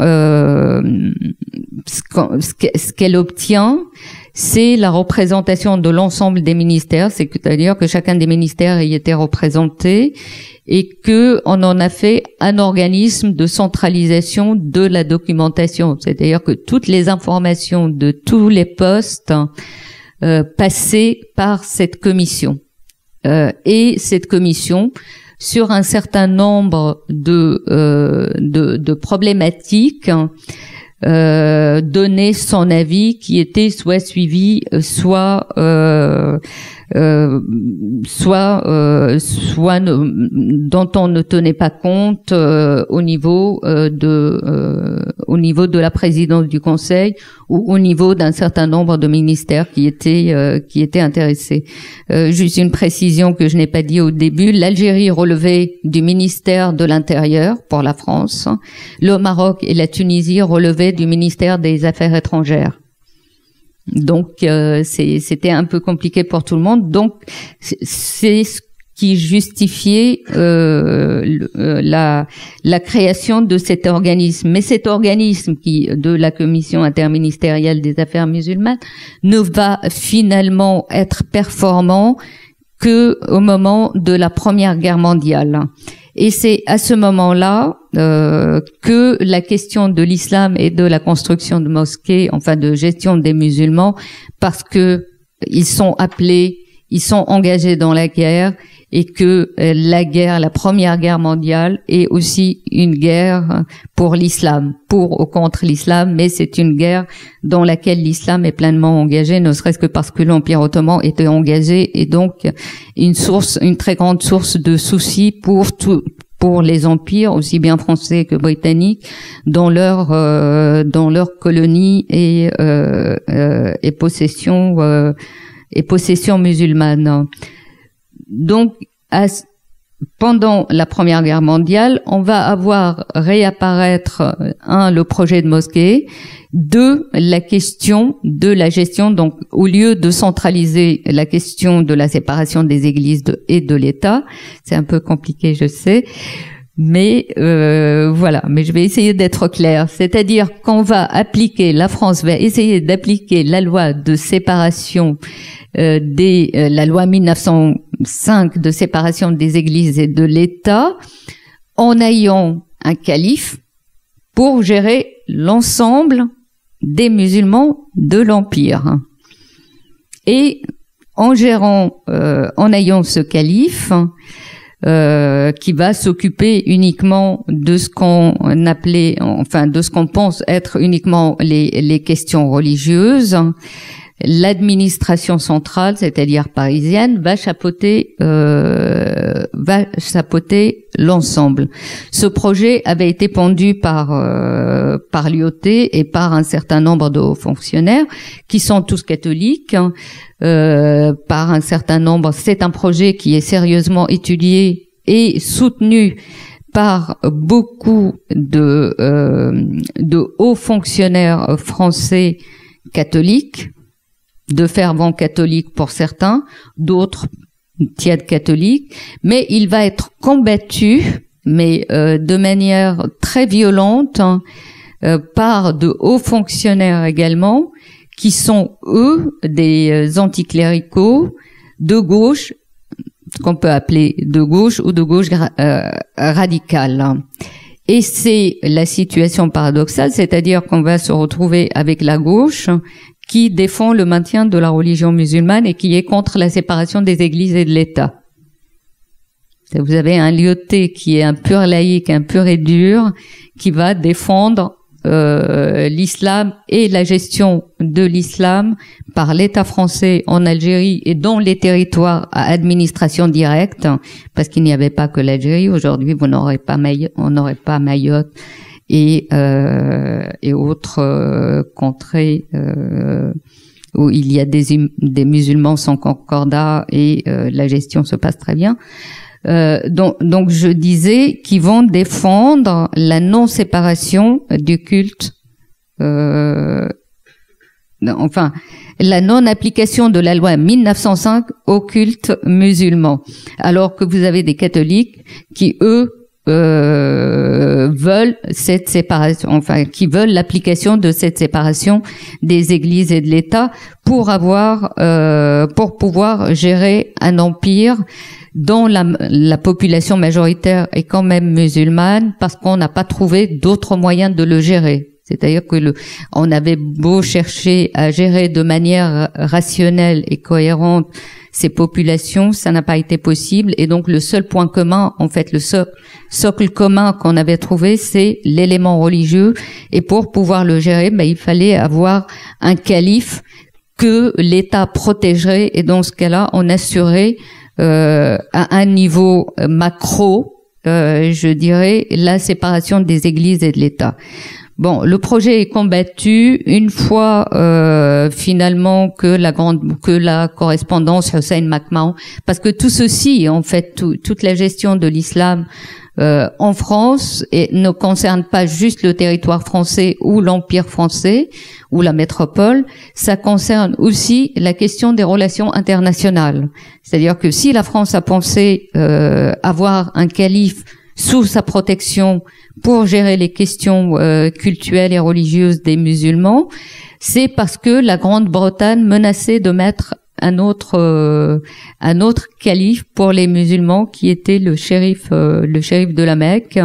Euh, ce qu'elle obtient, c'est la représentation de l'ensemble des ministères, c'est-à-dire que chacun des ministères y était représenté et que on en a fait un organisme de centralisation de la documentation, c'est-à-dire que toutes les informations de tous les postes euh, passaient par cette commission. Euh, et cette commission, sur un certain nombre de, euh, problématiques, euh, donner son avis qui était soit suivi, soit euh, euh, soit euh, soit dont on ne tenait pas compte euh, au niveau de au niveau de la présidence du Conseil ou au niveau d'un certain nombre de ministères qui étaient qui étaient intéressés. juste une précision que je n'ai pas dit au début l'Algérie relevait du ministère de l'Intérieur pour la France, le Maroc et la Tunisie relevaient du ministère des Affaires étrangères. Donc euh, c'était un peu compliqué pour tout le monde. Donc c'est ce qui justifiait euh, euh, la, la création de cet organisme. Mais cet organisme qui de la commission interministérielle des affaires musulmanes ne va finalement être performant que au moment de la Première Guerre mondiale. Et c'est à ce moment-là euh, que la question de l'islam et de la construction de mosquées, enfin de gestion des musulmans, parce que ils sont appelés, ils sont engagés dans la guerre et que euh, la guerre, la première guerre mondiale est aussi une guerre pour l'islam, pour ou contre l'islam, mais c'est une guerre dans laquelle l'islam est pleinement engagé, ne serait-ce que parce que l'Empire ottoman était engagé et donc une source, une très grande source de soucis pour tout, pour les empires aussi bien français que britanniques dans leur euh, dans leur colonie et euh, euh, et possession euh, et possession musulmane. Donc, pendant la Première Guerre mondiale, on va avoir réapparaître euh, un le projet de mosquée, deux la question de la gestion. Donc, au lieu de centraliser la question de la séparation des églises et de l'État, c'est un peu compliqué, je sais. Mais euh, voilà, mais je vais essayer d'être clair. C'est-à-dire qu'on va appliquer, la France va essayer d'appliquer la loi de séparation euh, des, euh, la loi 1905 de séparation des églises et de l'État, en ayant un calife pour gérer l'ensemble des musulmans de l'empire. Et en gérant, en ayant ce calife, euh, qui va s'occuper uniquement de ce qu'on appelait, enfin de ce qu'on pense être uniquement les, les questions religieuses. L'administration centrale, c'est-à-dire parisienne, va chapeauter, euh, va l'ensemble. Ce projet avait été pendu par euh, par l'IOT et par un certain nombre de hauts fonctionnaires qui sont tous catholiques. Euh, par un certain nombre. C'est un projet qui est sérieusement étudié et soutenu par beaucoup de, euh, de hauts fonctionnaires français catholiques, de fervents catholiques pour certains, d'autres tièdes catholiques, mais il va être combattu, mais euh, de manière très violente, hein, par de hauts fonctionnaires également, qui sont eux des euh, anticléricaux de gauche, qu'on peut appeler de gauche ou de gauche euh, radicale. Et c'est la situation paradoxale, c'est-à-dire qu'on va se retrouver avec la gauche qui défend le maintien de la religion musulmane et qui est contre la séparation des églises et de l'État. Vous avez un lioté qui est un pur laïque, un pur et dur, qui va défendre euh, l'islam et la gestion de l'islam par l'État français en Algérie et dans les territoires à administration directe, parce qu'il n'y avait pas que l'Algérie. Aujourd'hui, vous n'aurez pas on n'aurait pas Mayotte et euh, et autres euh, contrées euh, où il y a des, des musulmans sans concordat et la gestion se passe très bien. Euh, donc, donc, je disais qu'ils vont défendre la non-séparation du culte euh, enfin, la non-application de la loi 1905 au culte musulman, alors que vous avez des catholiques qui, eux, euh, veulent cette séparation, enfin, qui veulent l'application de cette séparation des églises et de l'État pour avoir, euh, pour pouvoir gérer un empire dont la, la, population majoritaire est quand même musulmane parce qu'on n'a pas trouvé d'autres moyens de le gérer. C'est-à-dire que le, on avait beau chercher à gérer de manière rationnelle et cohérente ces populations, ça n'a pas été possible. Et donc le seul point commun, en fait, le socle commun qu'on avait trouvé, c'est l'élément religieux. Et pour pouvoir le gérer, ben, il fallait avoir un calife que l'État protégerait. Et dans ce cas-là, on assurait euh, à un niveau macro, euh, je dirais, la séparation des églises et de l'État. Bon, le projet est combattu une fois euh, finalement que la grande que la correspondance Hussein MacMahon, parce que tout ceci, en fait, toute la gestion de l'islam euh, en France ne concerne pas juste le territoire français ou l'empire français ou la métropole, ça concerne aussi la question des relations internationales. C'est-à-dire que si la France a pensé euh, avoir un calife sous sa protection pour gérer les questions euh, culturelles et religieuses des musulmans, c'est parce que la Grande-Bretagne menaçait de mettre un autre euh, un autre calife pour les musulmans qui était le shérif euh, le shérif de la Mecque.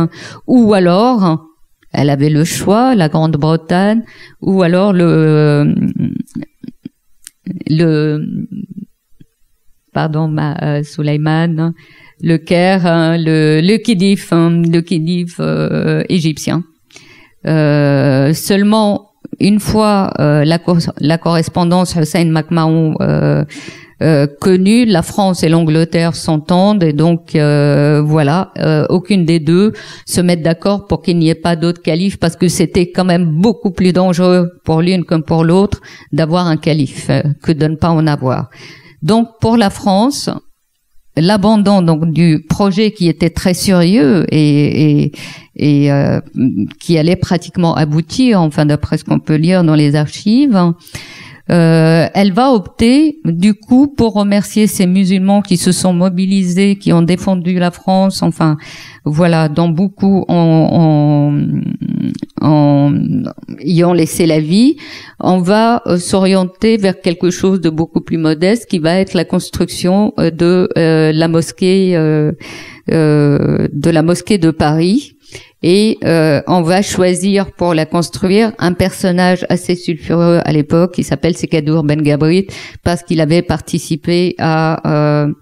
Ou alors elle avait le choix la Grande-Bretagne ou alors le le pardon ma Sulaiman le Caire, hein, le, le hein, le Khedive euh, égyptien. Euh, seulement une fois euh, la, la, correspondance Hussein MacMahon euh, euh, connue, la France et l'Angleterre s'entendent et donc voilà, aucune des deux se met d'accord pour qu'il n'y ait pas d'autres califes parce que c'était quand même beaucoup plus dangereux pour l'une comme pour l'autre d'avoir un calife que de ne pas en avoir. Donc pour la France, l'abandon donc du projet qui était très sérieux et, euh, qui allait pratiquement aboutir, enfin d'après ce qu'on peut lire dans les archives, euh, elle va opter du coup pour remercier ces musulmans qui se sont mobilisés, qui ont défendu la France, enfin voilà, dont beaucoup en, en, y ont laissé la vie. On va euh, s'orienter vers quelque chose de beaucoup plus modeste, qui va être la construction euh, de la mosquée de la mosquée de Paris et euh, on va choisir pour la construire un personnage assez sulfureux à l'époque qui s'appelle Sekadour Ben Gabrit parce qu'il avait participé à euh,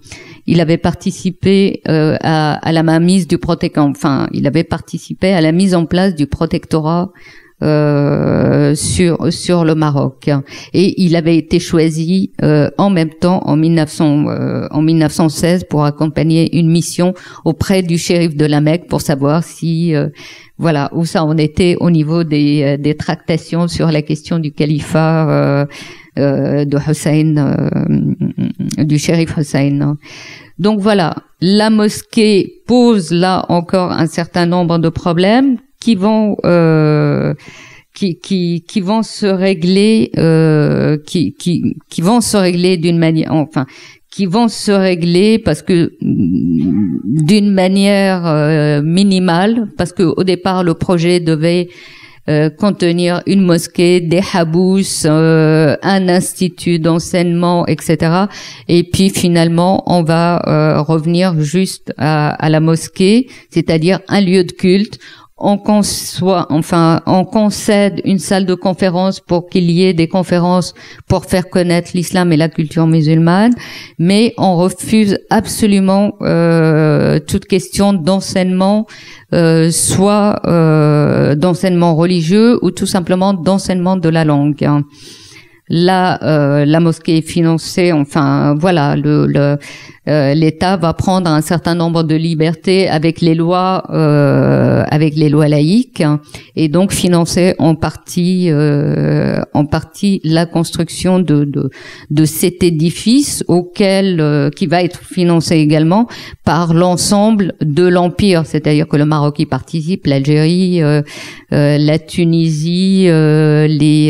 il avait participé euh, à, la mainmise du protecteur enfin il avait participé à la mise en place du protectorat euh, sur sur le Maroc et il avait été choisi euh, en même temps en 1900 euh, en 1916 pour accompagner une mission auprès du shérif de la Mecque pour savoir si voilà où ça en était au niveau des des tractations sur la question du califat de Hussein du shérif Hussein. Donc voilà, la mosquée pose là encore un certain nombre de problèmes qui vont euh, qui, qui, qui vont se régler euh, qui, qui, qui vont se régler d'une manière enfin qui vont se régler parce que mm, d'une manière euh, minimale parce que au départ le projet devait euh, contenir une mosquée, des habous, euh, un institut d'enseignement, etc. Et puis finalement, on va euh, revenir juste à, à la mosquée, c'est-à-dire un lieu de culte on conçoit, enfin, on concède une salle de conférence pour qu'il y ait des conférences pour faire connaître l'islam et la culture musulmane, mais on refuse absolument euh, toute question d'enseignement, euh, soit euh, d'enseignement religieux ou tout simplement d'enseignement de la langue. La, la mosquée est financée, enfin voilà, le, euh, l'État va prendre un certain nombre de libertés avec les lois, euh, avec les lois laïques, et donc financer en partie, euh, en partie la construction de, de, de cet édifice auquel euh, qui va être financé également par l'ensemble de l'empire, c'est-à-dire que le Maroc y participe, l'Algérie, euh, la Tunisie, les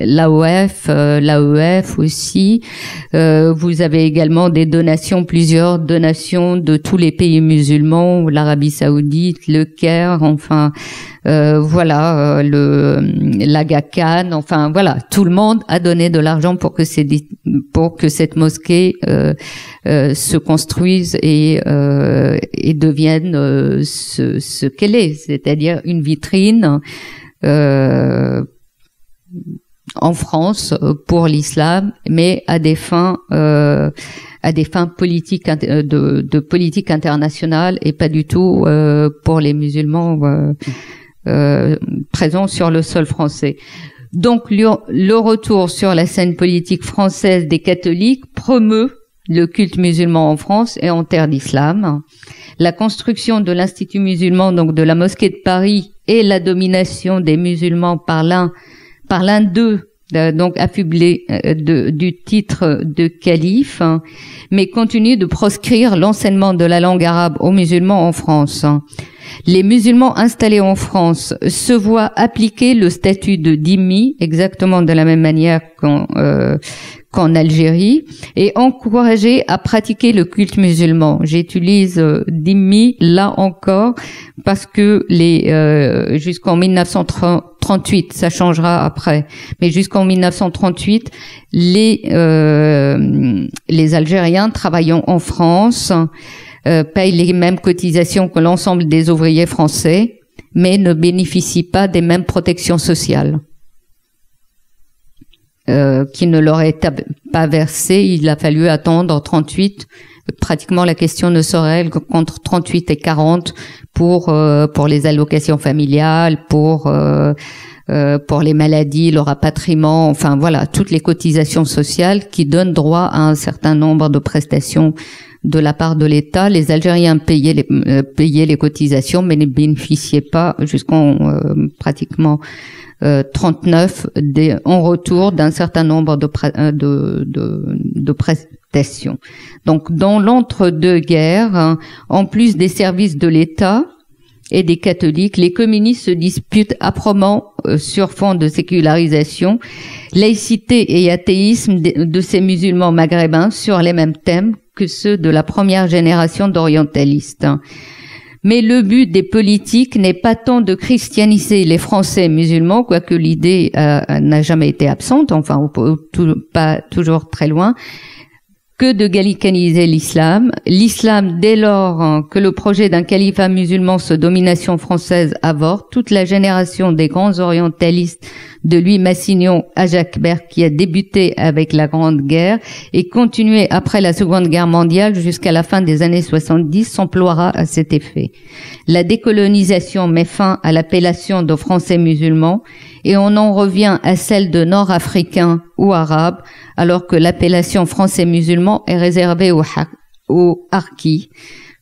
l'AOF, l'AEF aussi. vous avez également des plusieurs donations de tous les pays musulmans, l'Arabie Saoudite, le Caire, enfin euh, voilà, euh, le l'Aga Khan, enfin voilà, tout le monde a donné de l'argent pour que pour que cette mosquée euh, se construise et et devienne ce, ce qu'elle est, c'est-à-dire une vitrine en France pour l'islam, mais à des fins euh, à des fins politiques euh, de, de, politique internationale et pas du tout euh, pour les musulmans euh, présents sur le sol français. Donc le, retour sur la scène politique française des catholiques promeut le culte musulman en France et en terre d'islam. La construction de l'Institut musulman, donc de la mosquée de Paris, et la domination des musulmans par l'un par l'un d'eux donc affublé euh, du titre de calife, hein, mais continue de proscrire l'enseignement de la langue arabe aux musulmans en France. Les musulmans installés en France se voient appliquer le statut de dhimmi exactement de la même manière qu'en euh, Algérie et encouragés à pratiquer le culte musulman. J'utilise euh, là encore parce que euh, jusqu'en 1938, ça changera après, mais jusqu'en 1938, les euh, les Algériens travaillant en France euh, payent les mêmes cotisations que l'ensemble des ouvriers français, mais ne bénéficient pas des mêmes protections sociales. Euh, qui ne leur est pas versées. Il a fallu attendre 38. Pratiquement la question ne serait qu'entre 38 et 40 pour euh, pour les allocations familiales, pour euh, euh, pour les maladies, le rapatriement, enfin voilà, toutes les cotisations sociales qui donnent droit à un certain nombre de prestations de la part de l'État. Les Algériens payaient les, euh, payaient les cotisations, mais ne bénéficiaient pas jusqu'en euh, pratiquement 39 des, en retour d'un certain nombre de, de, de, de prestations. Donc dans l'entre-deux-guerres, en plus des services de l'État, et des catholiques, les communistes se disputent âprement euh, sur fond de sécularisation, laïcité et athéisme de, ces musulmans maghrébins sur les mêmes thèmes que ceux de la première génération d'orientalistes. Mais le but des politiques n'est pas tant de christianiser les Français musulmans, quoique l'idée euh, n'a jamais été absente, enfin pas toujours très loin, que de gallicaniser l'islam. L'islam, dès lors que le projet d'un califat musulman sous domination française avorte, toute la génération des grands orientalistes de Louis Massignon à Jacques Berck qui a débuté avec la Grande Guerre et continué après la Seconde Guerre mondiale jusqu'à la fin des années 70 s'emploiera à cet effet. La décolonisation met fin à l'appellation de Français musulmans et on en revient à celle de Nord-Africains ou Arabes alors que l'appellation Français musulmans est réservée aux, aux.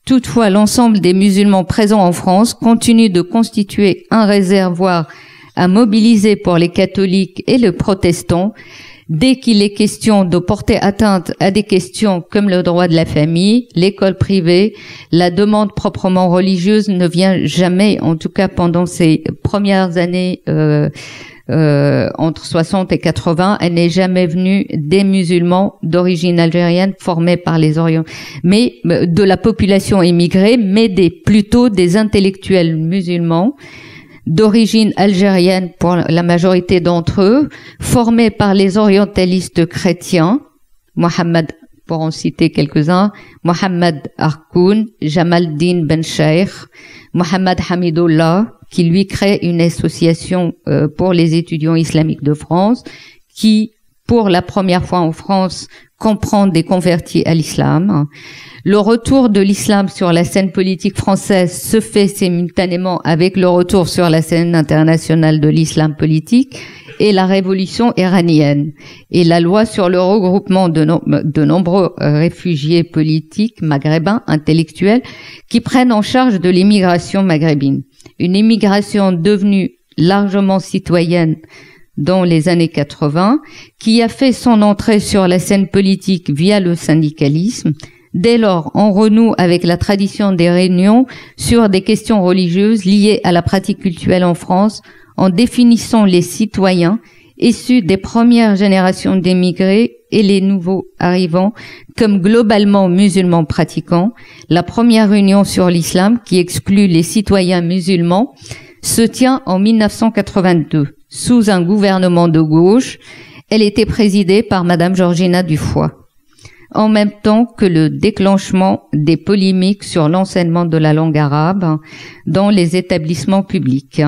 Toutefois, l'ensemble des musulmans présents en France continue de constituer un réservoir à mobiliser pour les catholiques et les protestants dès qu'il est question de porter atteinte à des questions comme le droit de la famille, l'école privée, la demande proprement religieuse ne vient jamais, en tout cas pendant ces premières années euh, euh, entre 60 et 80, elle n'est jamais venue des musulmans d'origine algérienne formés par les Orients, mais euh, de la population immigrée, mais plutôt des intellectuels musulmans d'origine algérienne pour la majorité d'entre eux, formés par les orientalistes chrétiens, Mohammed, pour en citer quelques-uns, Mohammed Arkoun, Jamaldin Ben Sheikh, Mohammed Hamidullah, qui lui crée une association euh, pour les étudiants islamiques de France, qui, pour la première fois en France, comprendre des convertis à l'islam. Le retour de l'islam sur la scène politique française se fait simultanément avec le retour sur la scène internationale de l'islam politique et la révolution iranienne et la loi sur le regroupement de, de nombreux réfugiés politiques maghrébins intellectuels qui prennent en charge de l'immigration maghrébine. Une immigration devenue largement citoyenne dans les années 80, qui a fait son entrée sur la scène politique via le syndicalisme. Dès lors, on renoue avec la tradition des réunions sur des questions religieuses liées à la pratique culturelle en France, en définissant les citoyens issus des premières générations d'émigrés et les nouveaux arrivants comme globalement musulmans pratiquants. La première réunion sur l'islam, qui exclut les citoyens musulmans, se tient en 1982 sous un gouvernement de gauche. Elle était présidée par Madame Georgina Dufoy en même temps que le déclenchement des polémiques sur l'enseignement de la langue arabe dans les établissements publics.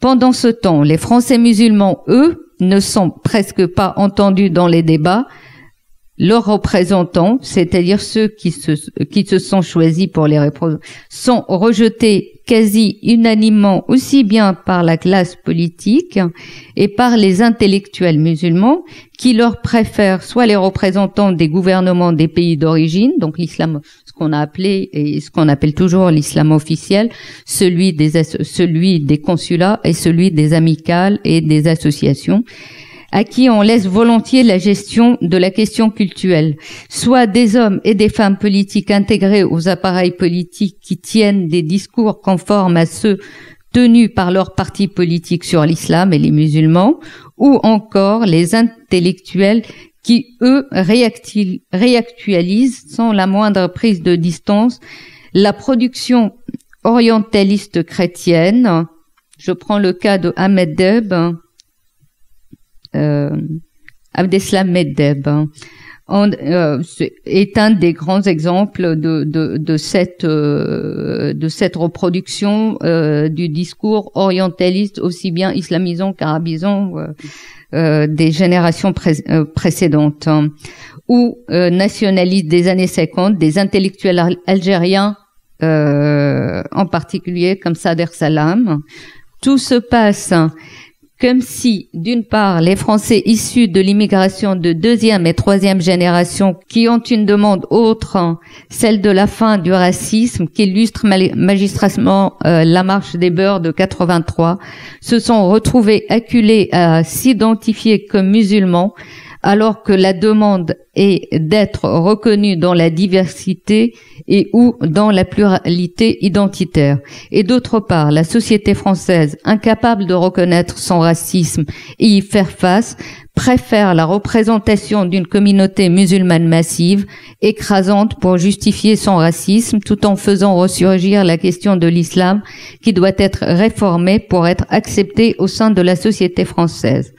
Pendant ce temps, les Français musulmans, eux, ne sont presque pas entendus dans les débats, leurs représentants, c'est-à-dire ceux qui se, qui se sont choisis pour les représenter, sont rejetés quasi unanimement aussi bien par la classe politique et par les intellectuels musulmans qui leur préfèrent soit les représentants des gouvernements des pays d'origine, donc l'islam, qu'on a appelé et ce qu'on appelle toujours l'islam officiel, celui des, celui des consulats et celui des amicales et des associations, à qui on laisse volontiers la gestion de la question culturelle, soit des hommes et des femmes politiques intégrés aux appareils politiques qui tiennent des discours conformes à ceux tenus par leurs partis politiques sur l'islam et les musulmans, ou encore les intellectuels qui, eux, réactualisent sans la moindre prise de distance la production orientaliste chrétienne. Je prends le cas de Ahmed Deb, euh, Abdeslam Meddeb euh, est un des grands exemples de, de, de cette euh, de cette reproduction euh, du discours orientaliste aussi bien islamisant qu'arabisant des générations précédentes hein. ou nationalistes des années 50 des intellectuels algériens en particulier comme Sader Salam tout se passe comme si, d'une part, les Français issus de l'immigration de deuxième et troisième génération, qui ont une demande autre, celle de la fin du racisme, qui illustre magistralement euh, la marche des beurs de 83, se sont retrouvés acculés à s'identifier comme musulmans, alors que la demande est d'être reconnu dans la diversité et ou dans la pluralité identitaire. Et d'autre part, la société française, incapable de reconnaître son racisme et y faire face, préfère la représentation d'une communauté musulmane massive, écrasante pour justifier son racisme, tout en faisant ressurgir la question de l'islam qui doit être réformée pour être acceptée au sein de la société française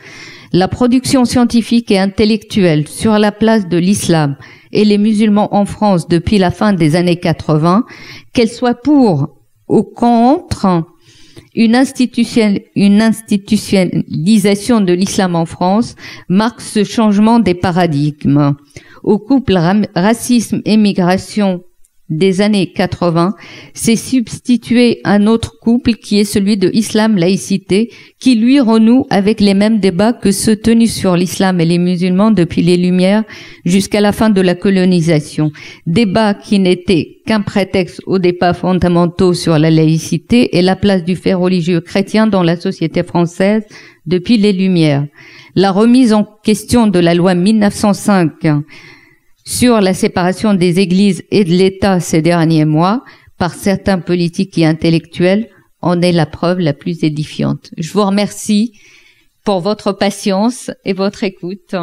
la production scientifique et intellectuelle sur la place de l'islam et les musulmans en France depuis la fin des années 80, qu'elle soit pour ou contre une, institutionnalisation de l'islam en France marque ce changement des paradigmes. Au couple racisme et migration des années 80 s'est substitué un autre couple qui est celui de islam laïcité qui lui renoue avec les mêmes débats que ceux tenus sur l'islam et les musulmans depuis les Lumières jusqu'à la fin de la colonisation. Débats qui n'étaient qu'un prétexte aux débats fondamentaux sur la laïcité et la place du fait religieux chrétien dans la société française depuis les Lumières. La remise en question de la loi 1905 sur la séparation des églises et de l'État ces derniers mois par certains politiques et intellectuels en est la preuve la plus édifiante. Je vous remercie pour votre patience et votre écoute.